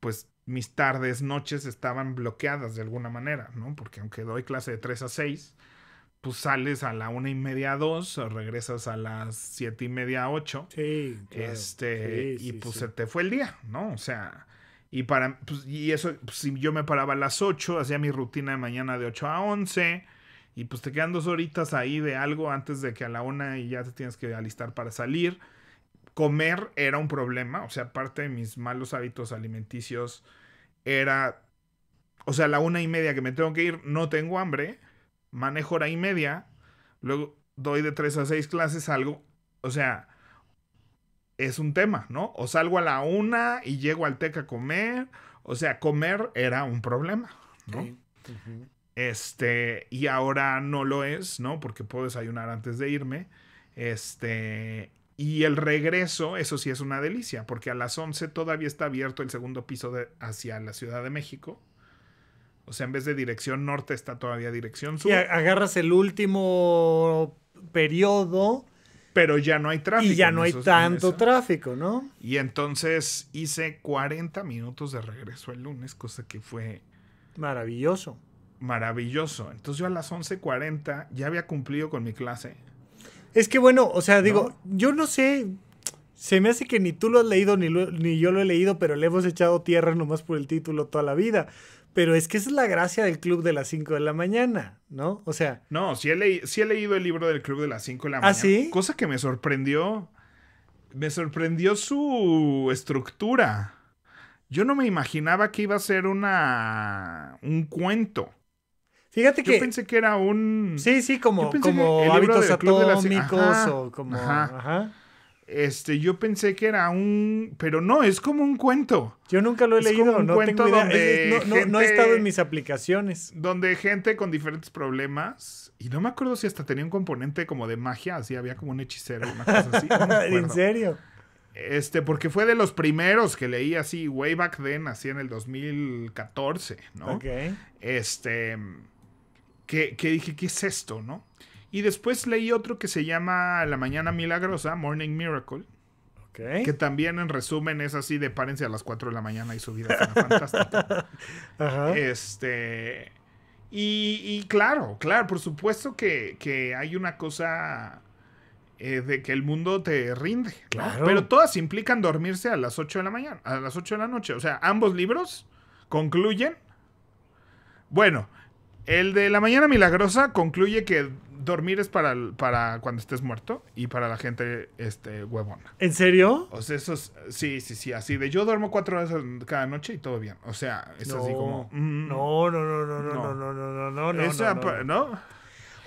pues mis tardes, noches estaban bloqueadas de alguna manera, ¿no? Porque aunque doy clase de 3 a 6, pues sales a la una y media, dos, o regresas a las siete y media, ocho.
Sí.
Claro. Este, sí, y pues sí. se te fue el día, ¿no? O sea, y para, pues, y eso, pues, si yo me paraba a las 8, hacía mi rutina de mañana de 8 a 11, y pues te quedan dos horitas ahí de algo antes de que a la una y ya te tienes que alistar para salir comer era un problema, o sea, parte de mis malos hábitos alimenticios era, o sea, la una y media que me tengo que ir, no tengo hambre, manejo hora y media, luego doy de tres a seis clases, salgo, o sea, es un tema, ¿no? O salgo a la una y llego al TEC a comer, o sea, comer era un problema, ¿no?
Sí. Uh -huh.
Este, y ahora no lo es, ¿no? Porque puedo desayunar antes de irme. Este, y el regreso, eso sí es una delicia, porque a las 11 todavía está abierto el segundo piso de, hacia la Ciudad de México. O sea, en vez de dirección norte está todavía dirección sur.
Y agarras el último periodo.
Pero ya no hay tráfico.
Y ya no hay tanto tráfico, ¿no?
Y entonces hice 40 minutos de regreso el lunes, cosa que fue...
Maravilloso.
Maravilloso. Entonces yo a las 11.40 ya había cumplido con mi clase.
Es que bueno, o sea, digo, ¿No? yo no sé, se me hace que ni tú lo has leído ni, lo, ni yo lo he leído, pero le hemos echado tierra nomás por el título toda la vida. Pero es que esa es la gracia del club de las 5 de la mañana, ¿no? O sea...
No, sí he, le sí he leído el libro del club de las 5 de la
¿Ah,
mañana.
sí?
Cosa que me sorprendió. Me sorprendió su estructura. Yo no me imaginaba que iba a ser una... un cuento.
Fíjate que.
Yo pensé que era un.
Sí, sí, como, como hábitos atómicos ajá, o como.
Ajá. ajá. Este, yo pensé que era un. Pero no, es como un cuento.
Yo nunca lo he es leído, no tengo idea. Es, no, gente, no, no, he estado en mis aplicaciones.
Donde gente con diferentes problemas. Y no me acuerdo si hasta tenía un componente como de magia, así había como un hechicero, una cosa así. No [laughs]
¿En serio?
Este, porque fue de los primeros que leí así, way back then, así en el 2014, ¿no?
Ok.
Este que, que, dije, ¿qué es esto, no? Y después leí otro que se llama La Mañana Milagrosa, Morning Miracle.
Okay.
Que también en resumen es así de párense a las 4 de la mañana y su vida es fantástica. [laughs]
Ajá.
Este. Y, y, claro, claro, por supuesto que, que hay una cosa eh, de que el mundo te rinde.
Claro.
Pero todas implican dormirse a las 8 de la mañana, a las 8 de la noche. O sea, ambos libros concluyen. Bueno, el de la mañana milagrosa concluye que dormir es para, para cuando estés muerto y para la gente este, huevona.
¿En serio?
O sea, eso es, sí, sí, sí, así de yo duermo cuatro horas cada noche y todo bien. O sea, es
no,
así como...
Mm, no, no, no, no, no, no, no, no, no, no,
Esa,
no,
no.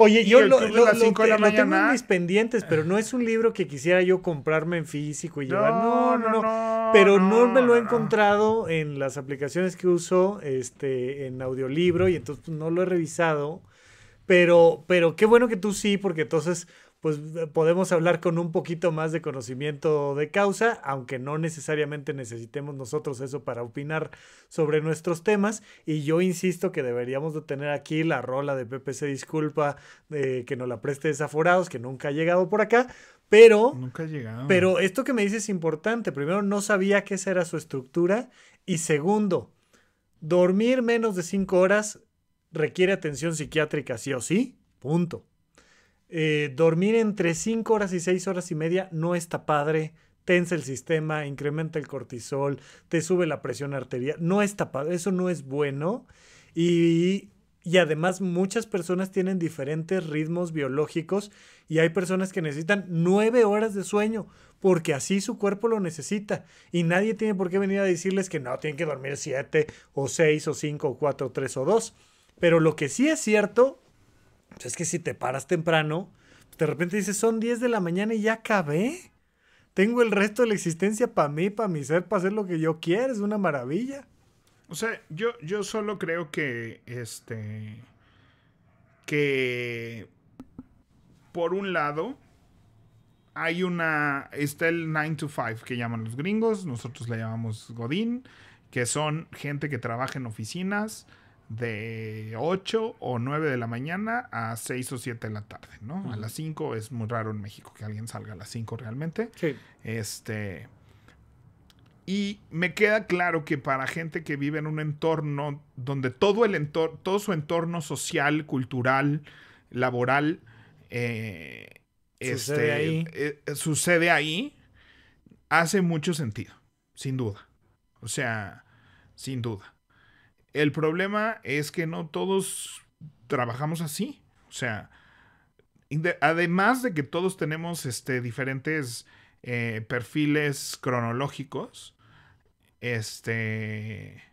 Oye, yo lo, lo, tengo en mis pendientes, pero no es un libro que quisiera yo comprarme en físico y llevar. No, no, no. no pero no, me lo he encontrado en las aplicaciones que uso este, en audiolibro y entonces no lo he revisado. Pero, pero qué bueno que tú sí, porque entonces pues podemos hablar con un poquito más de conocimiento de causa, aunque no necesariamente necesitemos nosotros eso para opinar sobre nuestros temas. Y yo insisto que deberíamos de tener aquí la rola de Pepe se disculpa, de que nos la preste desaforados, que nunca ha llegado por acá. Pero,
nunca llegado.
pero esto que me dices es importante. Primero, no sabía que esa era su estructura. Y segundo, dormir menos de cinco horas requiere atención psiquiátrica, sí o sí. Punto. Eh, dormir entre 5 horas y 6 horas y media no está padre. Tensa el sistema, incrementa el cortisol, te sube la presión arterial. No está padre, eso no es bueno. Y Y además muchas personas tienen diferentes ritmos biológicos y hay personas que necesitan nueve horas de sueño porque así su cuerpo lo necesita. Y nadie tiene por qué venir a decirles que no, tienen que dormir siete o seis o cinco o cuatro o tres o dos. Pero lo que sí es cierto pues, es que si te paras temprano, de repente dices, son 10 de la mañana y ya acabé. Tengo el resto de la existencia para mí, para mi ser, para hacer lo que yo quiera. Es una maravilla.
O sea, yo, yo solo creo que, este, que, por un lado, hay una, está el 9 to 5 que llaman los gringos, nosotros le llamamos Godín, que son gente que trabaja en oficinas de 8 o 9 de la mañana a 6 o 7 de la tarde, ¿no? A las 5 es muy raro en México que alguien salga a las 5 realmente.
Sí.
Este, y me queda claro que para gente que vive en un entorno donde todo el entorno, todo su entorno social, cultural, laboral, eh,
Sucede
este,
ahí.
eh, sucede ahí, hace mucho sentido, sin duda. O sea, sin duda. El problema es que no todos trabajamos así. O sea, además de que todos tenemos este, diferentes eh, perfiles cronológicos, este,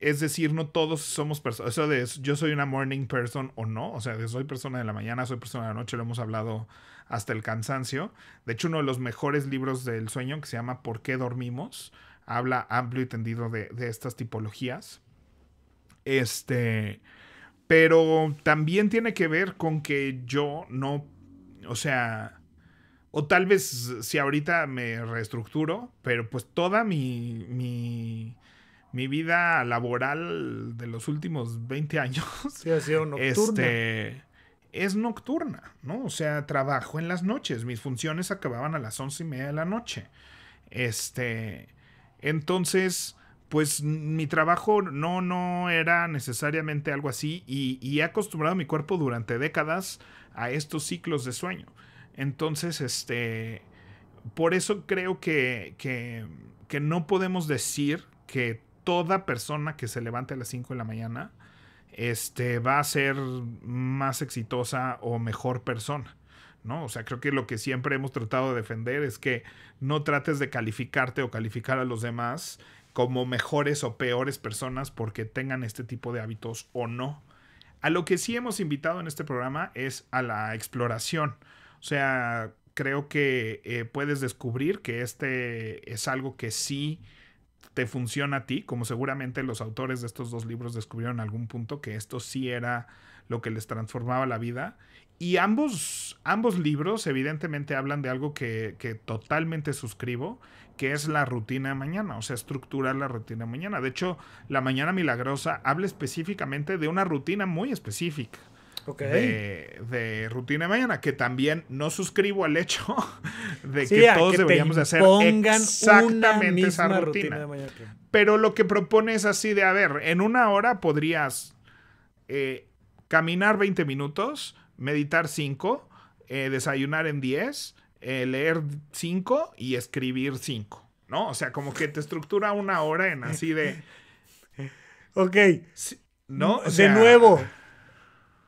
es decir, no todos somos personas, eso de yo soy una morning person o no, o sea, de soy persona de la mañana, soy persona de la noche, lo hemos hablado hasta el cansancio. De hecho, uno de los mejores libros del sueño, que se llama ¿Por qué dormimos? Habla amplio y tendido de estas tipologías. Este, pero también tiene que ver con que yo no, o sea, o tal vez si ahorita me reestructuro, pero pues toda mi, mi, mi vida laboral de los últimos 20 años
Sí, ha sido nocturna.
este, es nocturna, ¿no? O sea, trabajo en las noches. Mis funciones acababan a las once y media de la noche. Este, entonces, pues mi trabajo no, no era necesariamente algo así y, he acostumbrado mi cuerpo durante décadas a estos ciclos de sueño. Entonces, este, por eso creo que, que, que no podemos decir que toda persona que se levante a las 5 de la mañana este, va a ser más exitosa o mejor persona. ¿no? O sea, creo que lo que siempre hemos tratado de defender es que no trates de calificarte o calificar a los demás como mejores o peores personas porque tengan este tipo de hábitos o no. A lo que sí hemos invitado en este programa es a la exploración. O sea, creo que eh, puedes descubrir que este es algo que sí te funciona a ti, como seguramente los autores de estos dos libros descubrieron en algún punto que esto sí era lo que les transformaba la vida. Y ambos, ambos libros evidentemente hablan de algo que, que totalmente suscribo, que es la rutina de mañana, o sea, estructurar la rutina de mañana. De hecho, La Mañana Milagrosa habla específicamente de una rutina muy específica
Ok.
de, de rutina de mañana, que también no suscribo al hecho [laughs] de
Sí,
que todos
que
deberíamos de hacer exactamente esa rutina.
de mañana.
Pero lo que propone es así de, a ver, en una hora podrías eh, caminar 20 minutos, meditar 5, eh, desayunar en 10, eh, leer 5 y escribir 5. ¿No? O sea, como que te estructura una hora en así de... [laughs]
Ok,
¿No? O
de nuevo,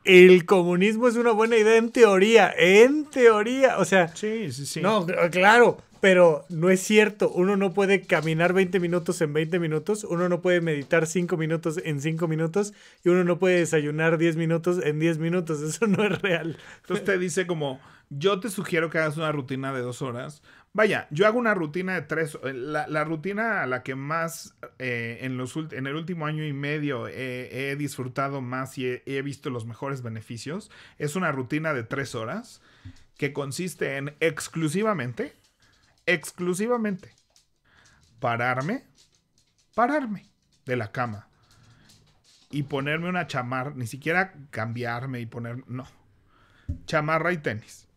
el comunismo es una buena idea en teoría, en teoría, o sea,
Sí, sí, sí.
no, claro, pero no es cierto, uno no puede caminar 20 minutos en 20 minutos, uno no puede meditar 5 minutos en 5 minutos y uno no puede desayunar 10 minutos en 10 minutos, [laughs] eso no es real.
Entonces te dice como, yo te sugiero que hagas una rutina de dos horas. Vaya, yo hago una rutina de tres. eh, La, la rutina a la que más eh, en, los, en el último año y medio he disfrutado más y he, he visto los mejores beneficios es una rutina de tres horas que consiste en exclusivamente, exclusivamente, pararme, pararme de la cama y ponerme una chamarra, ni siquiera cambiarme y poner, no, chamarra y tenis.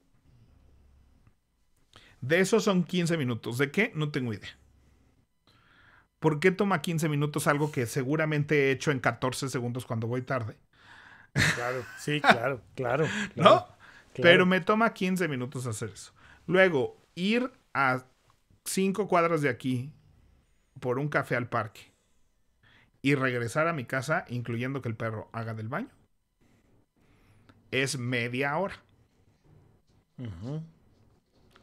De esos son 15 minutos. ¿De qué? No tengo idea. ¿Por qué toma 15 minutos algo que seguramente he hecho en 14 segundos cuando voy tarde?
Claro, sí, [laughs] claro, claro.
¿No?
claro,
Pero
claro.
me toma 15 minutos hacer eso. Luego, ir a 5 cuadras de aquí por un café al parque y regresar a mi casa, incluyendo que el perro haga del baño, es media hora.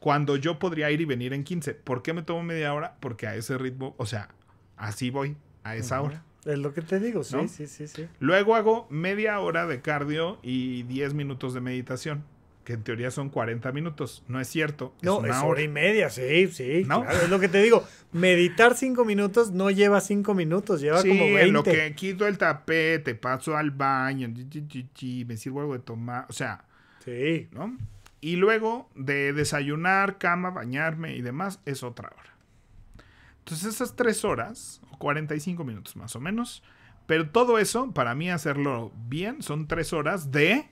Cuando yo podría ir y venir en 15. ¿Por qué me tomo media hora? Porque a ese ritmo, o sea, así voy, a esa hora.
Es lo que te digo, sí, sí, sí, sí.
Luego hago media hora de cardio y 10 minutos de meditación, que en teoría son 40 minutos. No es cierto.
Es no, una es hora. y media, sí, sí. ¿No? es lo que te digo. Meditar 5 minutos no lleva 5 minutos, lleva como 20.
en lo que quito el tapete, paso al baño, me sirvo algo de tomar, o sea.
Sí.
¿No? Y luego de desayunar, cama, bañarme y demás, es otra hora. Entonces esas tres horas, o 45 minutos más o menos, pero todo eso, para mí hacerlo bien, son tres horas de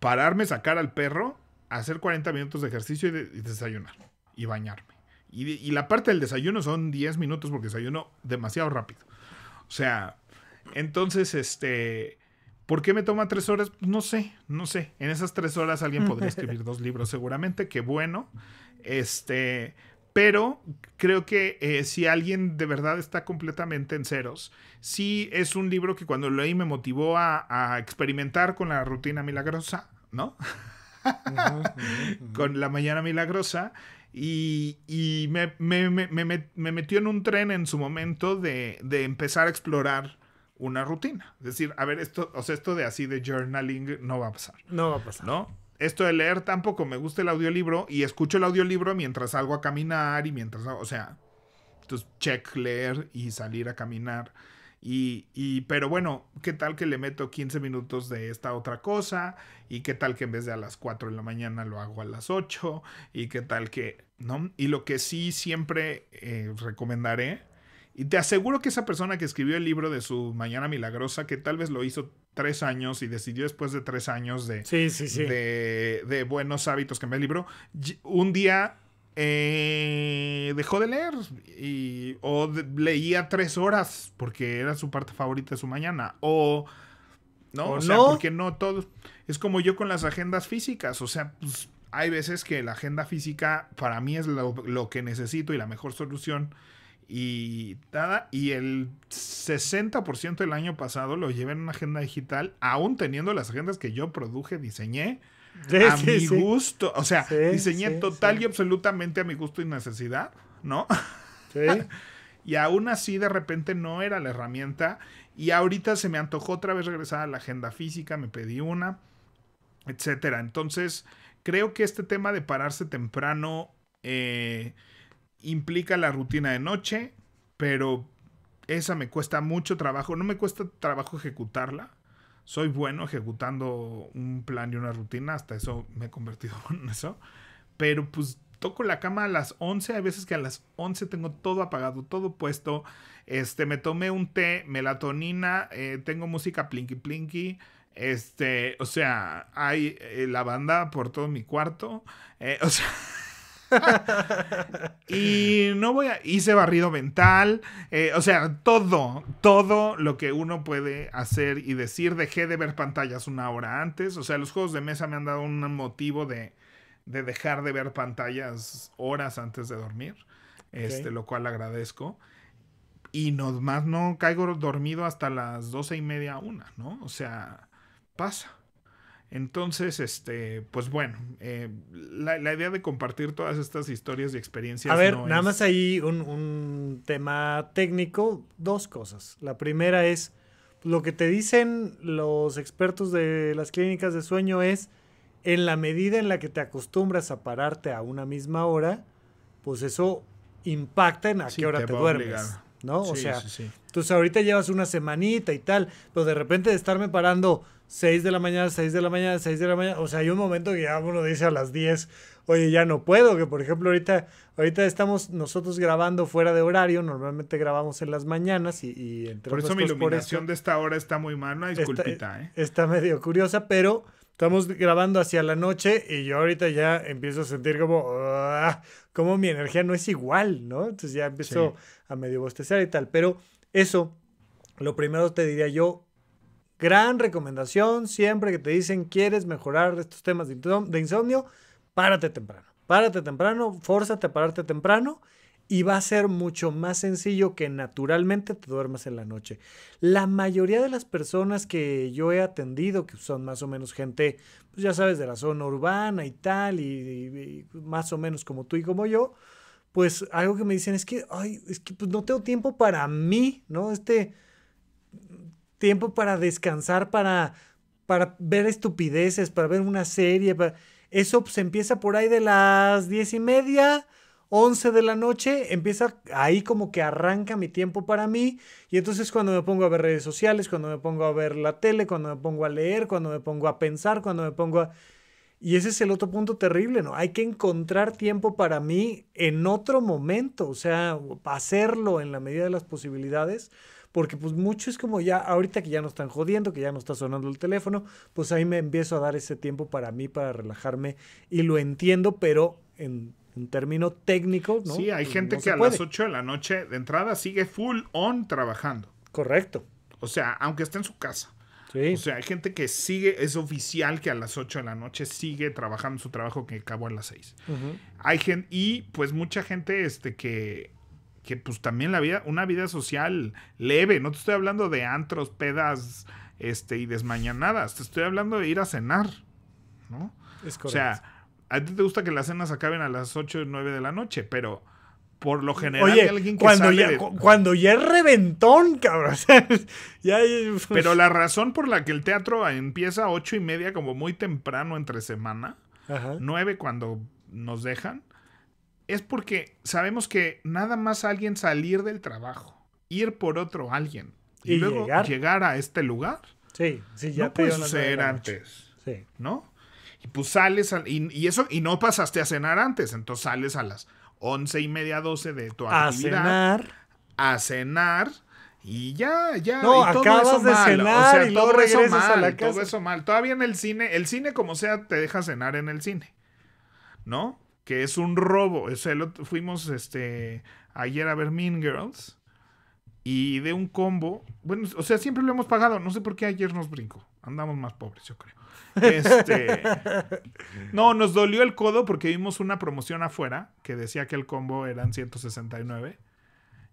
pararme, sacar al perro, hacer 40 minutos de ejercicio y, desayunar y bañarme. Y, y, la parte del desayuno son 10 minutos porque desayuno demasiado rápido. O sea, entonces, este, ¿por qué me toma tres horas? No sé, no sé. En esas tres horas alguien podría escribir [laughs] dos libros seguramente, qué bueno. Este, pero creo que eh, si alguien de verdad está completamente en ceros, sí es un libro que cuando lo leí me motivó a, experimentar con la rutina milagrosa, ¿no? [laughs] con la mañana milagrosa. Y, me, metió en un tren en su momento de, de, empezar a explorar una rutina. Es decir, a ver, esto, o sea, esto de así de journaling no va a pasar.
No va a pasar.
¿No? esto de leer tampoco me gusta el audiolibro y escucho el audiolibro mientras salgo a caminar y mientras, o sea, entonces check leer y salir a caminar. Y, y, pero bueno, ¿qué tal que le meto 15 minutos de esta otra cosa? ¿Y qué tal que en vez de a las 4 de la mañana lo hago a las 8? ¿Y qué tal que, no? Y lo que sí siempre eh, recomendaré y te aseguro que esa persona que escribió el libro de su Mañana Milagrosa, que tal vez lo hizo tres años y decidió después de tres años de, de, buenos hábitos que me el libro, un día eh, dejó de leer y, o leía tres horas porque era su parte favorita de su mañana. O no, o, sea, porque no todo. Es como yo con las agendas físicas. O sea, pues, hay veces que la agenda física para mí es lo, lo que necesito y la mejor solución y nada, y el 60% del año pasado lo llevé en una agenda digital, aún teniendo las agendas que yo produje, diseñé a mi gusto, o sea, diseñé total y absolutamente a mi gusto y necesidad, ¿no? Sí. [laughs] y aún así de repente no era la herramienta y ahorita se me antojó otra vez regresar a la agenda física, me pedí una, etcétera. Entonces, creo que este tema de pararse temprano eh, implica la rutina de noche, pero esa me cuesta mucho trabajo. No me cuesta trabajo ejecutarla. Soy bueno ejecutando un plan y una rutina, hasta eso me he convertido [laughs] en eso. Pero pues toco la cama a las 11, hay veces que a las 11 tengo todo apagado, todo puesto. Este, me tomé un té, melatonina, eh, tengo música plinky plinky. Este, o sea, hay eh, la banda por todo mi cuarto. Eh, [laughs] o sea. [laughs] y no voy a. Hice barrido mental. Eh, o sea, todo, todo lo que uno puede hacer y decir. Dejé de ver pantallas una hora antes. O sea, los juegos de mesa me han dado un motivo de, de dejar de ver pantallas horas antes de dormir. Este, lo cual agradezco. Y no, más no caigo dormido hasta las doce y media, una, ¿no? O sea, pasa. Entonces, este, pues bueno, eh, la, idea de compartir todas estas historias y experiencias.
A ver, nada más ahí un, tema técnico, dos cosas. La primera es, lo que te dicen los expertos de las clínicas de sueño es, en la medida en la que te acostumbras a pararte a una misma hora, pues eso impacta en a qué hora te, duermes. ¿No? o sea, entonces ahorita llevas una semanita y tal, pero de repente de estarme parando 6 de la mañana, 6 de la mañana, 6 de la mañana. O sea, hay un momento que ya uno dice a las 10, oye, ya no puedo, que por ejemplo ahorita, ahorita estamos nosotros grabando fuera de horario, normalmente grabamos en las mañanas y, y
entre Por eso mi iluminación de esta hora está muy mal, disculpita,
está, ¿eh? Está medio curiosa, pero estamos grabando hacia la noche y yo ahorita ya empiezo a sentir como, ah, como mi energía no es igual, ¿no? Entonces ya empiezo a medio bostezar y tal, pero eso, lo primero te diría yo, Gran recomendación, siempre que te dicen quieres mejorar estos temas de insomnio, párate temprano. Párate temprano, fórzate a pararte temprano y va a ser mucho más sencillo que naturalmente te duermas en la noche. La mayoría de las personas que yo he atendido, que son más o menos gente, pues ya sabes, de la zona urbana y tal, y, más o menos como tú y como yo, pues algo que me dicen es que, ay, es que pues no tengo tiempo para mí, ¿no? Este tiempo para descansar, para, para ver estupideces, para ver una serie, eso se pues, empieza por ahí de las diez y media 11 de la noche, empieza ahí como que arranca mi tiempo para mí y entonces cuando me pongo a ver redes sociales, cuando me pongo a ver la tele, cuando me pongo a leer, cuando me pongo a pensar, cuando me pongo a... Y ese es el otro punto terrible, ¿no? Hay que encontrar tiempo para mí en otro momento, o sea, hacerlo en la medida de las posibilidades, porque pues mucho es como ya, ahorita que ya no están jodiendo, que ya no está sonando el teléfono, pues ahí me empiezo a dar ese tiempo para mí, para relajarme, y lo entiendo, pero en un término técnico, ¿no?
Sí, hay
pues,
gente que a las 8 de la noche de entrada sigue full on trabajando.
Correcto.
O sea, aunque esté en su casa.
Sí.
O sea, hay gente que sigue, es oficial que a las 8 de la noche sigue trabajando su trabajo que acabó a las 6. Hay gente, y pues mucha gente este, que, que pues también la vida, una vida social leve, no te estoy hablando de antros, pedas este, y desmañanadas, te estoy hablando de ir a cenar, ¿no?
Es correcto.
O sea, a ti te gusta que las cenas acaben a las 8 o 9 de la noche, pero por lo general
Oye, alguien que cuando ya, cuando ya es reventón, cabrón. [laughs] ya
Pero la razón por la que el teatro empieza a ocho y media como muy temprano entre semana, Ajá. 9 cuando nos dejan, es porque sabemos que nada más alguien salir del trabajo, ir por otro alguien y, luego llegar. a este lugar.
Sí, sí, ya
no puede suceder antes.
Sí.
¿No? Y pues sales, y, eso, y no pasaste a cenar antes, entonces sales a las once y media, doce de tu actividad.
A cenar.
A cenar. Y ya, ya.
No,
y todo
acabas
eso
de
mal.
cenar
o sea,
y
todo
luego
eso
regresas
mal,
a la casa.
Todo eso mal. Todavía en el cine, el cine como sea te deja cenar en el cine. ¿No? Que es un robo. O sea, fuimos este ayer a ver Mean Girls. Y de un combo. Bueno, o sea, siempre lo hemos pagado. No sé por qué ayer nos brinco. Andamos más pobres, yo creo. Este, [laughs] no, nos dolió el codo porque vimos una promoción afuera que decía que el combo eran 169.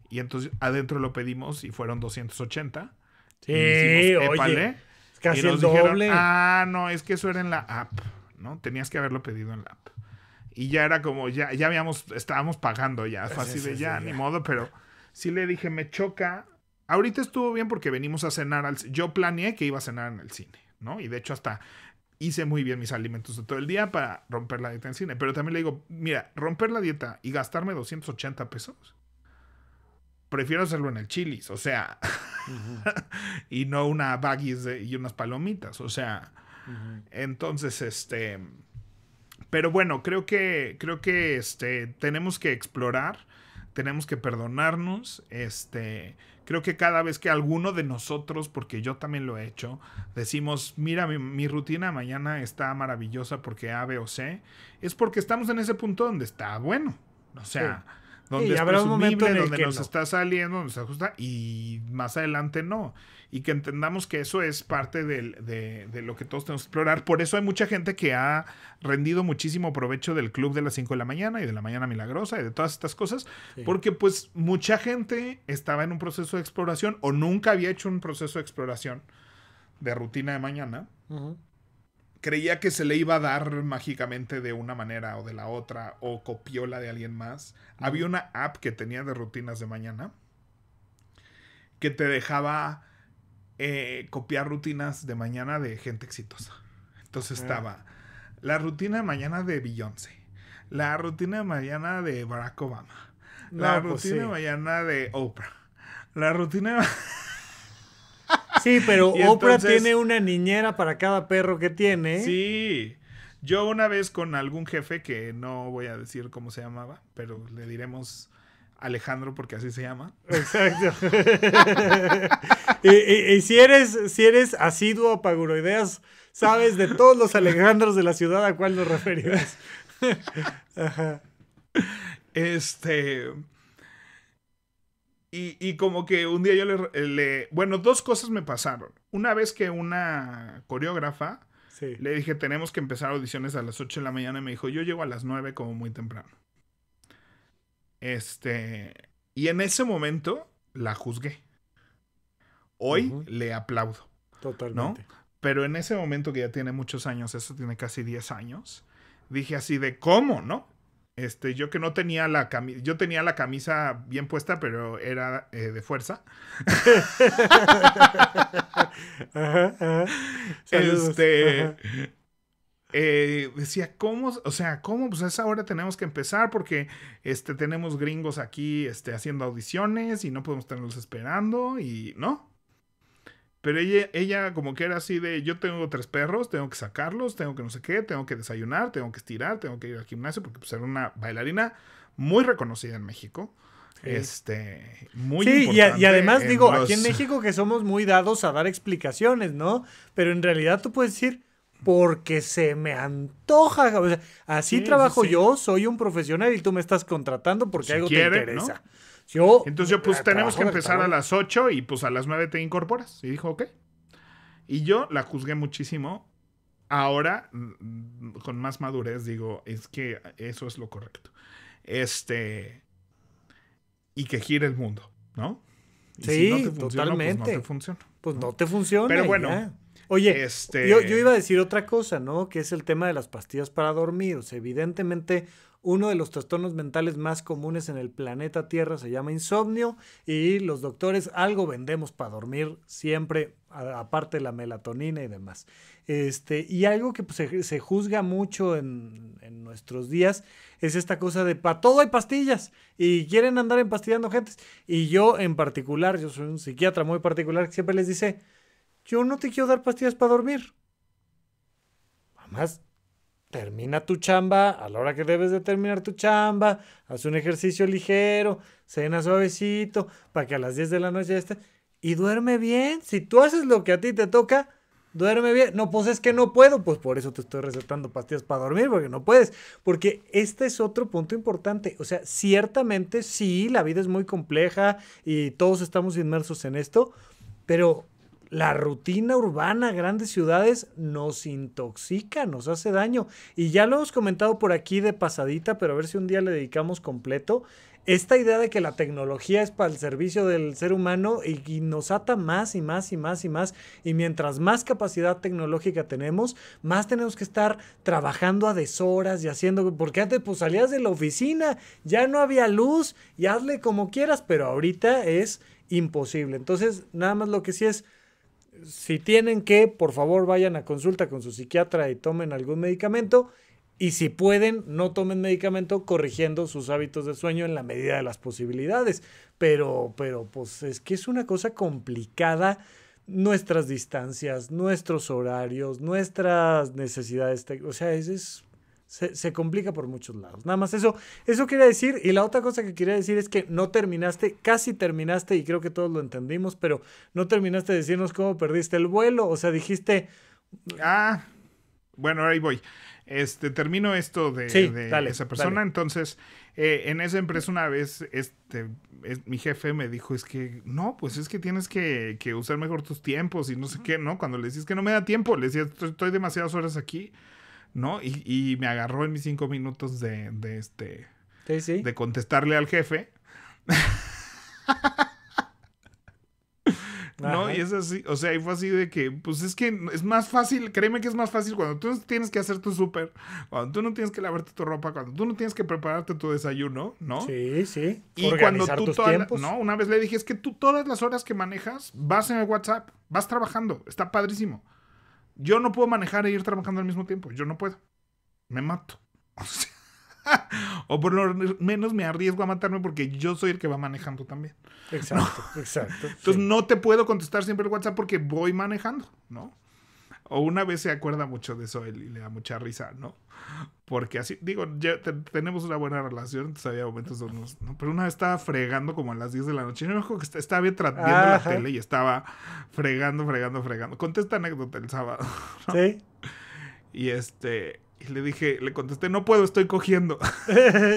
Y entonces adentro lo pedimos y fueron 280.
Sí, oye, casi el doble.
ah, no, es que eso era en la app, ¿no? Tenías que haberlo pedido en la app. Y ya era como, ya, ya habíamos, estábamos pagando ya, fácil de ya, ni modo, pero sí le dije, me choca. Ahorita estuvo bien porque venimos a cenar al... Yo planeé que iba a cenar en el cine, ¿no? Y de hecho hasta hice muy bien mis alimentos de todo el día para romper la dieta en cine. Pero también le digo, mira, romper la dieta y gastarme 280 pesos, prefiero hacerlo en el chilis, o sea, [laughs] y no una baggies y unas palomitas, o sea, entonces, este, pero bueno, creo que, creo que, este, tenemos que explorar, tenemos que perdonarnos, este, Creo que cada vez que alguno de nosotros, porque yo también lo he hecho, decimos, mira, mi, rutina mañana está maravillosa porque A, B o C, es porque estamos en ese punto donde está bueno. O sea, donde es presumible, donde nos está saliendo, donde se ajusta, y más adelante no y que entendamos que eso es parte de, lo que todos tenemos que explorar. Por eso hay mucha gente que ha rendido muchísimo provecho del club de las 5 de la mañana y de la mañana milagrosa y de todas estas cosas, porque pues mucha gente estaba en un proceso de exploración o nunca había hecho un proceso de exploración de rutina de mañana. Creía que se le iba a dar mágicamente de una manera o de la otra, o copió la de alguien más. Había una app que tenía de rutinas de mañana que te dejaba eh, copiar rutinas de mañana de gente exitosa. Entonces estaba la rutina de mañana de Beyoncé, la rutina de mañana de Barack Obama, la pues rutina de mañana de Oprah, la rutina de... [laughs]
Sí, pero Oprah tiene una niñera para cada perro que tiene.
Sí. Yo una vez con algún jefe que no voy a decir cómo se llamaba, pero le diremos Alejandro porque así se llama.
Exacto. [laughs] y, si eres si eres asiduo a Paguroideas, sabes de todos los Alejandros de la ciudad a cuál nos referimos. [laughs]
Este. Y, como que un día yo le, Bueno, dos cosas me pasaron. Una vez que una coreógrafa le dije, tenemos que empezar audiciones a las 8 de la mañana y me dijo, yo llego a las 9 como muy temprano. Este, y en ese momento la juzgué. Hoy le aplaudo.
Totalmente.
Pero en ese momento que ya tiene muchos años, eso tiene casi 10 años, dije así de cómo, ¿no? Este, yo que no tenía la camisa, yo tenía la camisa bien puesta, pero era eh, de fuerza.
Ajá, ajá. Saludos.
Este,
Ajá.
eh, decía, ¿cómo? O sea, ¿cómo? Pues a esa hora tenemos que empezar porque este, tenemos gringos aquí este, haciendo audiciones y no podemos tenerlos esperando y, ¿no? Pero ella, ella como que era así de, yo tengo tres perros, tengo que sacarlos, tengo que no sé qué, tengo que desayunar, tengo que estirar, tengo que ir al gimnasio porque pues era una bailarina muy reconocida en México.
Sí.
Este, muy
Sí, y, a-
importante
y además digo, aquí en México que somos muy dados a dar explicaciones, ¿no? Pero en realidad tú puedes decir, porque se me antoja. O sea, así
Sí, sí,
trabajo
sí.
yo, soy un profesional y tú me estás contratando porque
Si
algo
quiere,
te interesa. Yo,
Entonces yo, pues
eh,
tenemos que empezar a las 8 y pues a las 9 te incorporas. Y dijo, ok. Y yo la juzgué muchísimo. Ahora, mm, con más madurez, digo, es que eso es lo correcto. Este. Y que gire el mundo, ¿no? Y
Sí,
Pues
totalmente.
no te funciona.
Pues no te funciona.
Pero bueno,
ya. Oye,
este-
yo, yo iba a decir otra cosa, ¿no? Que es el tema de las pastillas para dormir. O sea, evidentemente, uno de los trastornos mentales más comunes en el planeta Tierra se llama insomnio y los doctores algo vendemos para dormir siempre, aparte de la melatonina y demás. Este, y algo que pues, se, juzga mucho en, nuestros días es esta cosa de para todo hay pastillas y quieren andar empastillando gentes. Y yo en particular, yo soy un psiquiatra muy particular que siempre les dice, yo no te quiero dar pastillas para dormir. Además, termina tu chamba a la hora que debes de terminar tu chamba, haz un ejercicio ligero, cena suavecito, para que a las 10 de la noche ya estés. Y duerme bien. Si tú haces lo que a ti te toca, duerme bien. No, pues es que no puedo. Pues por eso te estoy recetando pastillas para dormir, porque no puedes. Porque este es otro punto importante. O sea, ciertamente sí, la vida es muy compleja y todos estamos inmersos en esto, pero la rutina urbana, grandes ciudades, nos intoxica, nos hace daño. Y ya lo hemos comentado por aquí de pasadita, pero a ver si un día le dedicamos completo. Esta idea de que la tecnología es para el servicio del ser humano y, nos ata más y más y más y más. Y mientras más capacidad tecnológica tenemos, más tenemos que estar trabajando a deshoras y haciendo. Porque antes pues salías de la oficina, ya no había luz y hazle como quieras, pero ahorita es imposible. Entonces, nada más lo que sí es si tienen que, por favor vayan a consulta con su psiquiatra y tomen algún medicamento. Y si pueden, no tomen medicamento corrigiendo sus hábitos de sueño en la medida de las posibilidades. Pero, pero, pues es que es una cosa complicada. Nuestras distancias, nuestros horarios, nuestras necesidades. O sea, es, es- se, se complica por muchos lados. Nada más eso, eso quería decir. Y la otra cosa que quería decir es que no terminaste, casi terminaste, y creo que todos lo entendimos, pero no terminaste de decirnos cómo perdiste el vuelo. O sea, dijiste,
Ah, bueno, ahí voy. Este, termino esto de,
Sí,
de
dale,
esa persona.
dale.
Entonces, eh, en esa empresa una vez, este, es- mi jefe me dijo, es que, no, pues es que tienes que, que usar mejor tus tiempos y no sé qué, ¿no? Cuando le decís que no me da tiempo, le decía, estoy, estoy demasiadas horas aquí, ¿no? Y, y me agarró en mis cinco minutos de, de este,
sí, sí.
de contestarle al jefe. [laughs] ¿No?
Ajá.
Y es así, o sea, y fue así de que, pues es que es más fácil, créeme que es más fácil cuando tú tienes que hacer tu súper, cuando tú no tienes que lavarte tu ropa, cuando tú no tienes que prepararte tu desayuno, ¿no?
Sí, sí.
Y cuando tú
tus
la- no, una vez le dije, es que tú todas las horas que manejas vas en el WhatsApp, vas trabajando, está padrísimo. Yo no puedo manejar e ir trabajando al mismo tiempo, yo no puedo. Me mato. [laughs] O, sea, o por lo menos me arriesgo a matarme porque yo soy el que va manejando también.
Exacto, exacto.
Entonces
sí.
no te puedo contestar siempre el WhatsApp porque voy manejando, ¿no? O una vez se acuerda mucho de eso él y le da mucha risa, ¿no? Porque así, digo, ya te- tenemos una buena relación, entonces había momentos donde nos- ¿no? Pero una vez estaba fregando como a las 10 de la noche. Yo me acuerdo que est- estaba viendo la
Ajá.
tele y estaba fregando, fregando, fregando. Contesta anécdota el sábado. [laughs]
Sí.
Y este. Y le dije, le contesté, no puedo, estoy cogiendo. [laughs]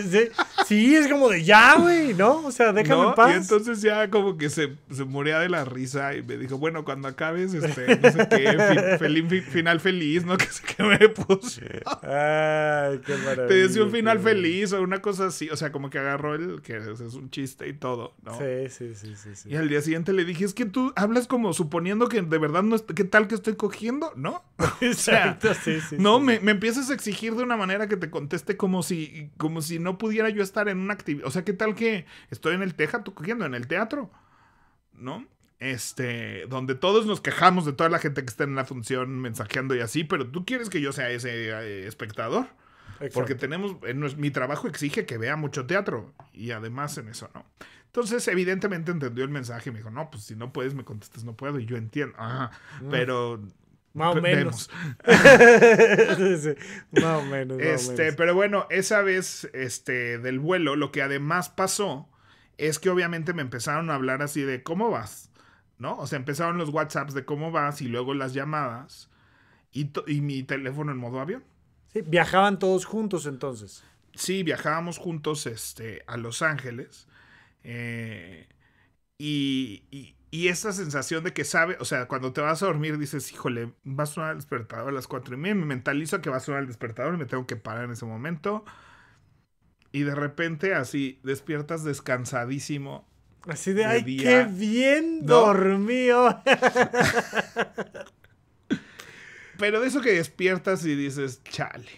sí, sí, es como de ya, güey, ¿no? O sea, déjame
¿No?
en paz.
Y entonces ya como que se, se moría de la risa y me dijo, bueno, cuando acabes, este, no sé qué, fin- [laughs] final feliz, ¿no? [laughs] Que sé qué me puso.
Ay, qué maravilla.
Te decía un final feliz o una cosa así. O sea, como que agarró el que es un chiste y todo, ¿no?
Sí, sí, sí, sí. sí.
Y al día siguiente le dije, es que tú hablas como suponiendo que de verdad no es, ¿qué tal que estoy cogiendo? ¿No?
Exacto, sí, sí.
no,
sí,
me, me empiezas a exigir de una manera que te conteste como si, como si no pudiera yo estar en una actividad. O sea, ¿qué tal que estoy en el teja, tú cogiendo en el teatro? ¿No? Este, donde todos nos quejamos de toda la gente que está en la función mensajeando y así, pero tú quieres que yo sea ese eh, espectador. Porque
Exacto.
tenemos, en mi trabajo exige que vea mucho teatro y además en eso no. Entonces, evidentemente entendió el mensaje y me dijo, no, pues si no puedes, me contestas, no puedo. Y yo entiendo, ajá, pero...
Más o menos. [laughs] Sí, Más o menos. más o
Este,
menos.
pero bueno, esa vez este, del vuelo, lo que además pasó es que obviamente me empezaron a hablar así de cómo vas, ¿no? O sea, empezaron los WhatsApps de cómo vas y luego las llamadas y, y mi teléfono en modo avión.
Sí, viajaban todos juntos entonces.
Sí, viajábamos juntos este, a Los Ángeles. eh, y, y, y esa sensación de que sabe, o sea, cuando te vas a dormir dices, híjole, va a sonar el despertador a las cuatro y media, me mentalizo que va a sonar el despertador y me tengo que parar en ese momento. Y de repente así despiertas descansadísimo.
Así de,
De
ay,
día.
qué bien
¿No?
dormido. [laughs]
Pero de eso que despiertas y dices, chale.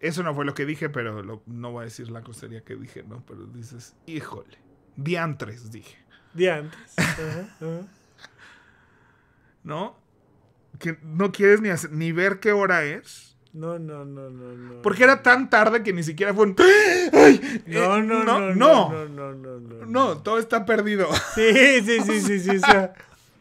Eso no fue lo que dije, pero lo- no voy a decir la grosería que dije, ¿no? Pero dices, híjole. Diantres, dije
de antes.
¿No? Que no quieres ni, hacer, ni ver qué hora es.
No, no, no, no, no.
Porque era tan tarde que ni siquiera fue un. ¡Ah!
¡Ay!
Eh,
no,
no,
no,
no,
no, no, no, no,
todo está perdido.
Sí, sí, sí, sí, sí. o sea,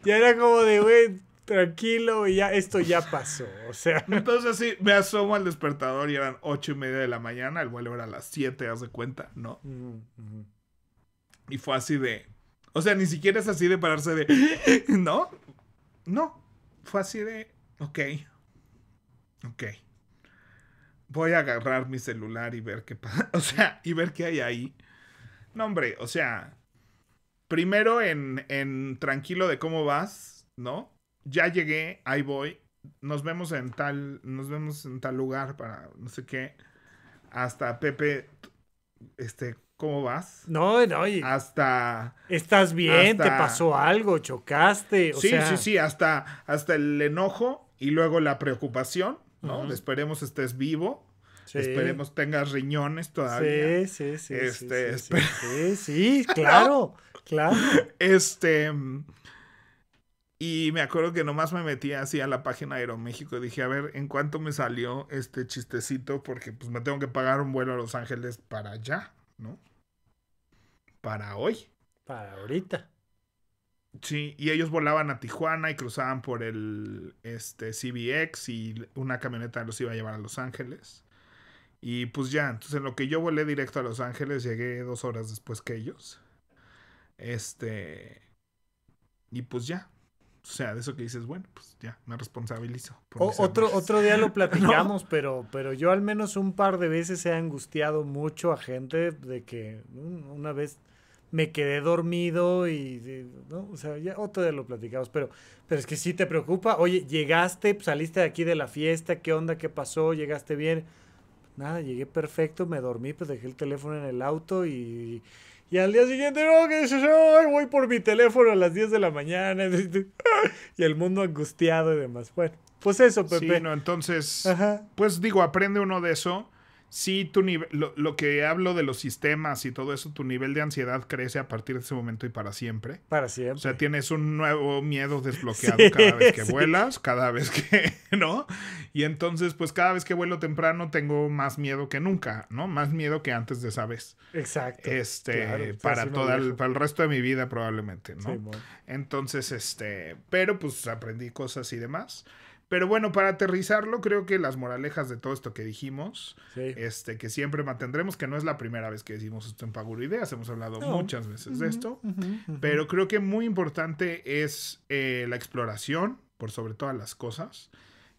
ya era como de, güey, tranquilo, ya, esto ya pasó. O sea.
Entonces, sí, me asomo al despertador y eran ocho y media de la mañana. El vuelo era a las siete, haz de cuenta, ¿no? Y fue así de. O sea, ni siquiera es así de pararse de... ¿No? No. Fue así de... Ok. Ok. Voy a agarrar mi celular y ver qué pasa. [laughs] O sea, y ver qué hay ahí. No, hombre, o sea... Primero en, en tranquilo de cómo vas, ¿no? Ya llegué, ahí voy. Nos vemos en tal... Nos vemos en tal lugar para no sé qué. Hasta Pepe... Este, ¿cómo vas?
no, no, y
Hasta...
estás bien, te pasó algo, chocaste. O
sí,
sea,
sí, sí, hasta, hasta el enojo y luego la preocupación, ¿no? Esperemos estés vivo,
sí.
esperemos tengas riñones todavía.
Sí, sí, sí.
Este,
sí, sí, sí, sí, sí, [laughs] claro, claro.
Este. Y me acuerdo que nomás me metí así a la página de Aeroméxico y dije, a ver, ¿en cuánto me salió este chistecito? Porque pues me tengo que pagar un vuelo a Los Ángeles para allá, ¿no? Para hoy.
Para ahorita.
Sí, y ellos volaban a Tijuana y cruzaban por el este, CBX y una camioneta los iba a llevar a Los Ángeles. Y pues ya, entonces en lo que yo volé directo a Los Ángeles, llegué dos horas después que ellos. Este. Y pues ya. O sea, de eso que dices, bueno, pues ya, me responsabilizo. por
O-
mis
otro, otro día lo [laughs] platicamos, pero, pero yo al menos un par de veces he angustiado mucho a gente de que un- una vez me quedé dormido y, ¿no? O sea, ya otro día lo platicamos, pero, pero es que sí te preocupa. Oye, llegaste, saliste de aquí de la fiesta, ¿qué onda? ¿Qué pasó? ¿Llegaste bien? Nada, llegué perfecto, me dormí, pues dejé el teléfono en el auto y, y al día siguiente, no, que dices, "Ay, voy por mi teléfono a las 10 de la mañana. [laughs] Y el mundo angustiado y demás. Bueno, pues eso,
Sí,
Pepe.
no, entonces.
Ajá.
Pues digo, aprende uno de eso. Sí, tu nivel, lo, lo que hablo de los sistemas y todo eso, tu nivel de ansiedad crece a partir de ese momento y para siempre.
Para siempre.
O sea, tienes un nuevo miedo desbloqueado [laughs]
Sí,
cada vez que
sí.
vuelas, cada vez que, [laughs] ¿no? Y entonces, pues cada vez que vuelo temprano tengo más miedo que nunca, ¿no? Más miedo que antes de esa vez.
Exacto.
Este,
Claro,
para todo el, para el resto de mi vida probablemente, ¿no?
Simón.
Entonces, este, pero pues aprendí cosas y demás. Pero bueno, para aterrizarlo, creo que las moralejas de todo esto que dijimos,
Sí.
este, que siempre mantendremos, que no es la primera vez que decimos esto en Paguro Ideas, hemos hablado
No.
muchas veces de esto, pero creo que muy importante es eh, la exploración, por sobre todas las cosas,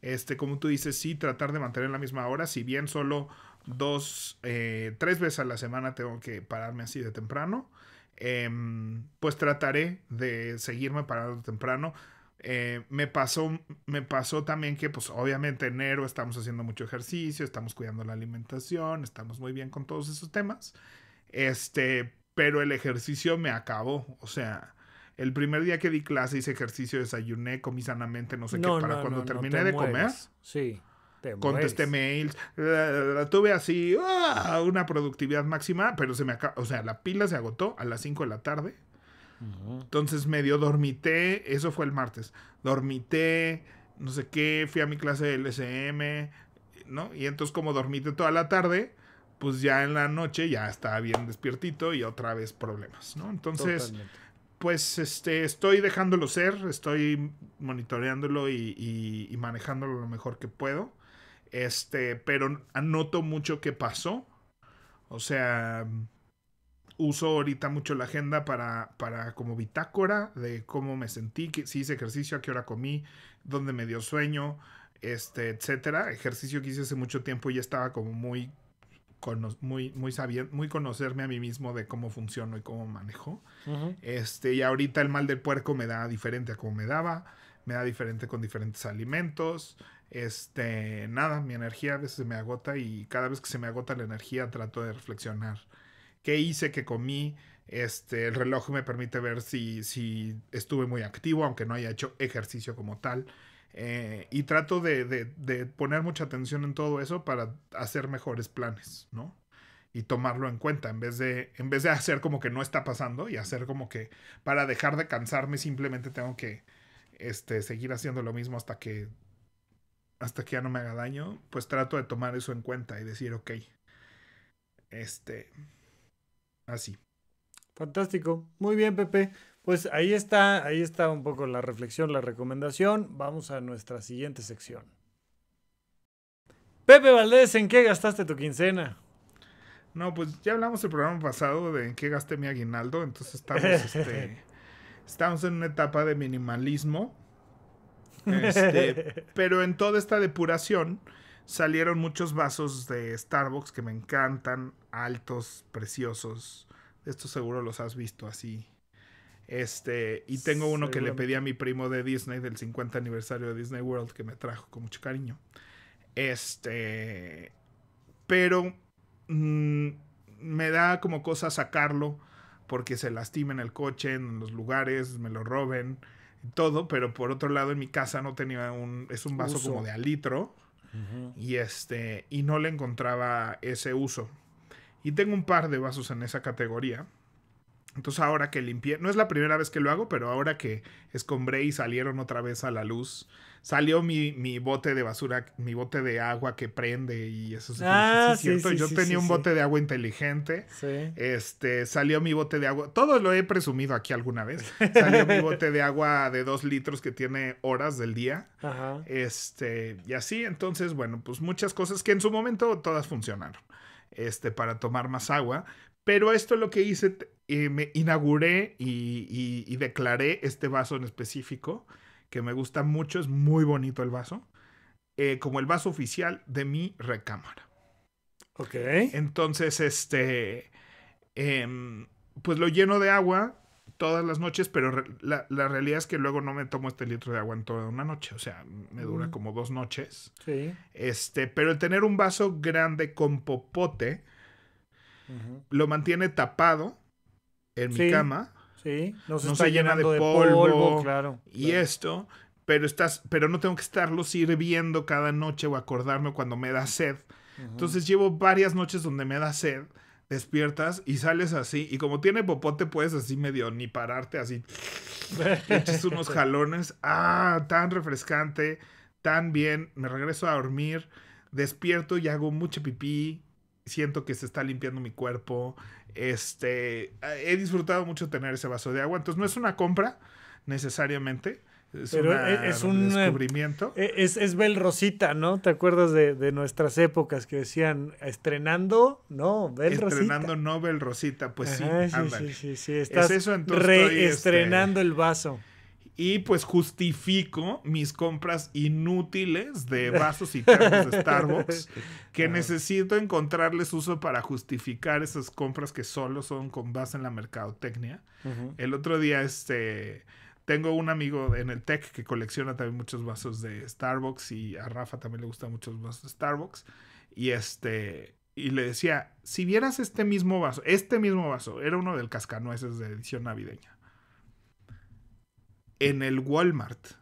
Este, como tú dices, sí, tratar de mantener la misma hora, si bien solo dos, eh, tres veces a la semana tengo que pararme así de temprano, em, pues trataré de seguirme parando temprano. Eh, me pasó, me pasó también que, pues, obviamente enero estamos haciendo mucho ejercicio, estamos cuidando la alimentación, estamos muy bien con todos esos temas. Este, pero el ejercicio me acabó. O sea, el primer día que di clase hice ejercicio, desayuné, comí sanamente, no sé qué, para cuando terminé de comer.
Sí.
contesté mails, la, tuve así, ¡ah! una productividad máxima, pero se me acabó, o sea, la pila se agotó a las 5 de la tarde. Entonces medio dormité, eso fue el martes, dormité, no sé qué, fui a mi clase de LSM, ¿no? Y entonces como dormité toda la tarde, pues ya en la noche ya estaba bien despiertito y otra vez problemas, ¿no? Entonces, pues este, estoy dejándolo ser, estoy monitoreándolo y, y, manejándolo lo mejor que puedo. Este, pero anoto mucho qué pasó. O sea, uso ahorita mucho la agenda para, para como bitácora de cómo me sentí, si hice ejercicio, a qué hora comí, dónde me dio sueño, este, etcétera. Ejercicio que hice hace mucho tiempo y ya estaba como muy muy, muy sabiendo, muy conocerme a mí mismo de cómo funciono y cómo manejo. Este, y ahorita el mal del puerco me da diferente a como me daba, me da diferente con diferentes alimentos. Este, nada, mi energía a veces se me agota y cada vez que se me agota la energía trato de reflexionar. ¿Qué hice? ¿Qué comí? Este, el reloj me permite ver si, si estuve muy activo, aunque no haya hecho ejercicio como tal. Eh, y trato de, de, poner mucha atención en todo eso para hacer mejores planes, ¿no? Y tomarlo en cuenta, en vez, de, en vez de hacer como que no está pasando y hacer como que para dejar de cansarme simplemente tengo que este, seguir haciendo lo mismo hasta que, hasta que ya no me haga daño, pues trato de tomar eso en cuenta y decir, ok, este, así.
Fantástico. Muy bien, Pepe. Pues ahí está, ahí está un poco la reflexión, la recomendación. Vamos a nuestra siguiente sección. Pepe Valdés, ¿en qué gastaste tu quincena?
No, pues ya hablamos el programa pasado de en qué gasté mi aguinaldo, entonces estamos, [laughs] este, estamos en una etapa de minimalismo. Este, [laughs] pero en toda esta depuración salieron muchos vasos de Starbucks que me encantan, altos, preciosos. Estos seguro los has visto así este, y tengo uno que le pedí a mi primo de Disney del 50 aniversario de Disney World que me trajo con mucho cariño. Este, pero mm, me da como cosa sacarlo porque se lastima en el coche, en los lugares, me lo roben, todo, pero por otro lado en mi casa no tenía un, es un vaso como de alitro y este, y no le encontraba ese uso. Y tengo un par de vasos en esa categoría entonces ahora que limpié, no es la primera vez que lo hago, pero ahora que escombré y salieron otra vez a la luz, salió mi, mi bote de basura, mi bote de agua que prende y eso es,
ah,
cierto. Yo tenía un bote de agua inteligente. Este, salió mi bote de agua, todo lo he presumido aquí alguna vez. Salió mi bote de agua de dos litros que tiene horas del día. Ajá. Este, y así, entonces, bueno, pues muchas cosas que en su momento todas funcionaron. Este, para tomar más agua. Pero esto lo que hice, eh, me inauguré y, declaré este vaso en específico, que me gusta mucho, es muy bonito el vaso, eh, como el vaso oficial de mi recámara.
Ok.
Entonces, este, em, pues lo lleno de agua todas las noches, pero la, realidad es que luego no me tomo este litro de agua en toda una noche, o sea, me dura mm. como dos noches.
Sí.
Este, pero el tener un vaso grande con popote, lo mantiene tapado en mi cama.
Sí, no se, está llena de, polvo, claro.
Y esto, pero estás, pero no tengo que estarlo sirviendo cada noche o acordarme cuando me da sed. Entonces llevo varias noches donde me da sed, despiertas y sales así y como tiene popote puedes así medio ni pararte así. [laughs] echas unos jalones, ah, tan refrescante, tan bien, me regreso a dormir, despierto y hago mucho pipí, siento que se está limpiando mi cuerpo. Este, he disfrutado mucho tener ese vaso de agua. Entonces no es una compra necesariamente. Es, Pero e, es un eh, descubrimiento.
E, es, es Bel Rosita, ¿no? ¿Te acuerdas de, nuestras épocas que decían estrenando? No, Bel Rosita.
Estrenando no Bel Rosita, pues sí,
sí, sí, sí, Estás eso, reestrenando este, el vaso.
Y pues justifico mis compras inútiles de vasos y termos de Starbucks, [laughs] que necesito encontrarles uso para justificar esas compras que solo son con base en la mercadotecnia. El otro día, este, tengo un amigo en el tech que colecciona también muchos vasos de Starbucks y a Rafa también le gustan muchos vasos de Starbucks. Y este, y le decía, si vieras este mismo vaso, este mismo vaso, era uno del cascanueces de edición navideña en el Walmart,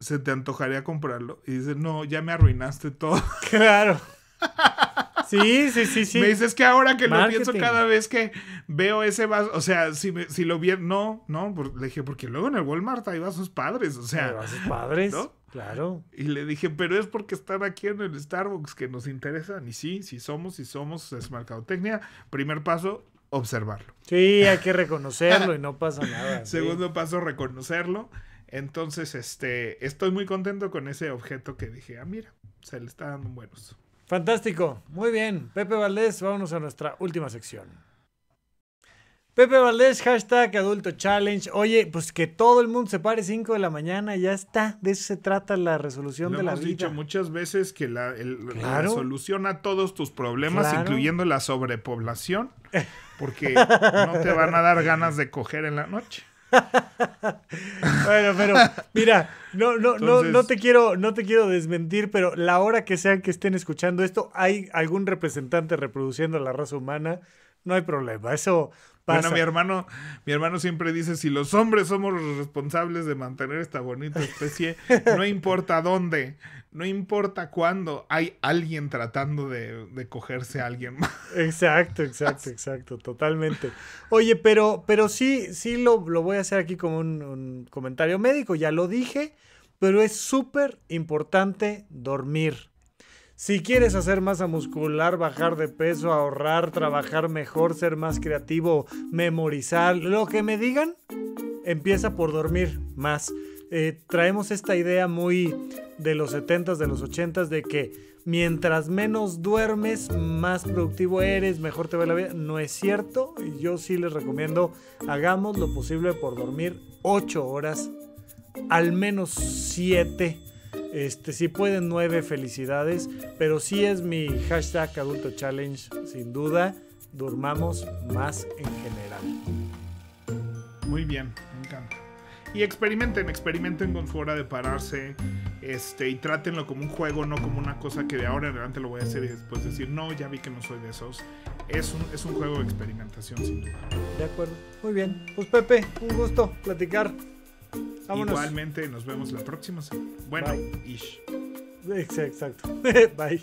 se te antojaría comprarlo. Y dices, no, ya me arruinaste todo. [laughs]
Claro. [laughs] Sí, sí, sí, sí.
Me dices que ahora que lo pienso cada vez que veo ese vaso, o sea, si, si lo vi, no, no, le dije, porque luego en el Walmart hay vasos padres, o sea.
vasos padres, claro.
Y le dije, pero es porque están aquí en el Starbucks que nos interesan. Y sí, si somos, si somos, es mercadotecnia. Primer paso, observarlo.
Sí, hay que reconocerlo y no pasa nada. [laughs]
Segundo paso, reconocerlo. Entonces, este, estoy muy contento con ese objeto que dije, ah, mira, se le está dando un buen uso.
Fantástico, muy bien. Pepe Valdés, vámonos a nuestra última sección. Pepe Valdés, hashtag Adulto Challenge. Oye, pues que todo el mundo se pare 5 de la mañana, ya está. De eso se trata la resolución de la vida. Hemos dicho
muchas veces que la, solución a todos tus problemas, incluyendo la sobrepoblación, porque [laughs] no te van a dar ganas de coger en la noche. [laughs]
bueno, pero mira, no, no, no, no te quiero, no te quiero desmentir, pero la hora que sean que estén escuchando esto, hay algún representante reproduciendo la raza humana, no hay problema. Eso
bueno, mi hermano, mi hermano siempre dice, si los hombres somos los responsables de mantener esta bonita especie, no importa dónde, no importa cuándo, hay alguien tratando de, cogerse a alguien más.
Exacto, exacto, exacto, totalmente. Oye, pero, pero sí, sí lo, lo voy a hacer aquí como un comentario médico, ya lo dije, pero es súper importante dormir. Si quieres hacer masa muscular, bajar de peso, ahorrar, trabajar mejor, ser más creativo, memorizar, lo que me digan, empieza por dormir más. Eh, traemos esta idea muy de los 70s, de los 80s, de que mientras menos duermes, más productivo eres, mejor te va la vida. No es cierto. Yo sí les recomiendo, hagamos lo posible por dormir 8 horas, al menos 7 este, si pueden, nueve felicidades. Pero sí es mi hashtag adulto challenge, sin duda. Durmamos más en general.
Muy bien, me encanta. Y experimenten, experimenten con fuera de pararse. Este, y trátenlo como un juego, no como una cosa que de ahora en adelante lo voy a hacer y después decir, no, ya vi que no soy de esos. Es un, es un juego de experimentación, sin duda.
De acuerdo. Muy bien. Pues Pepe, un gusto platicar.
Igualmente, nos vemos la próxima semana. Bueno, ish.
Exacto. [laughs] Bye.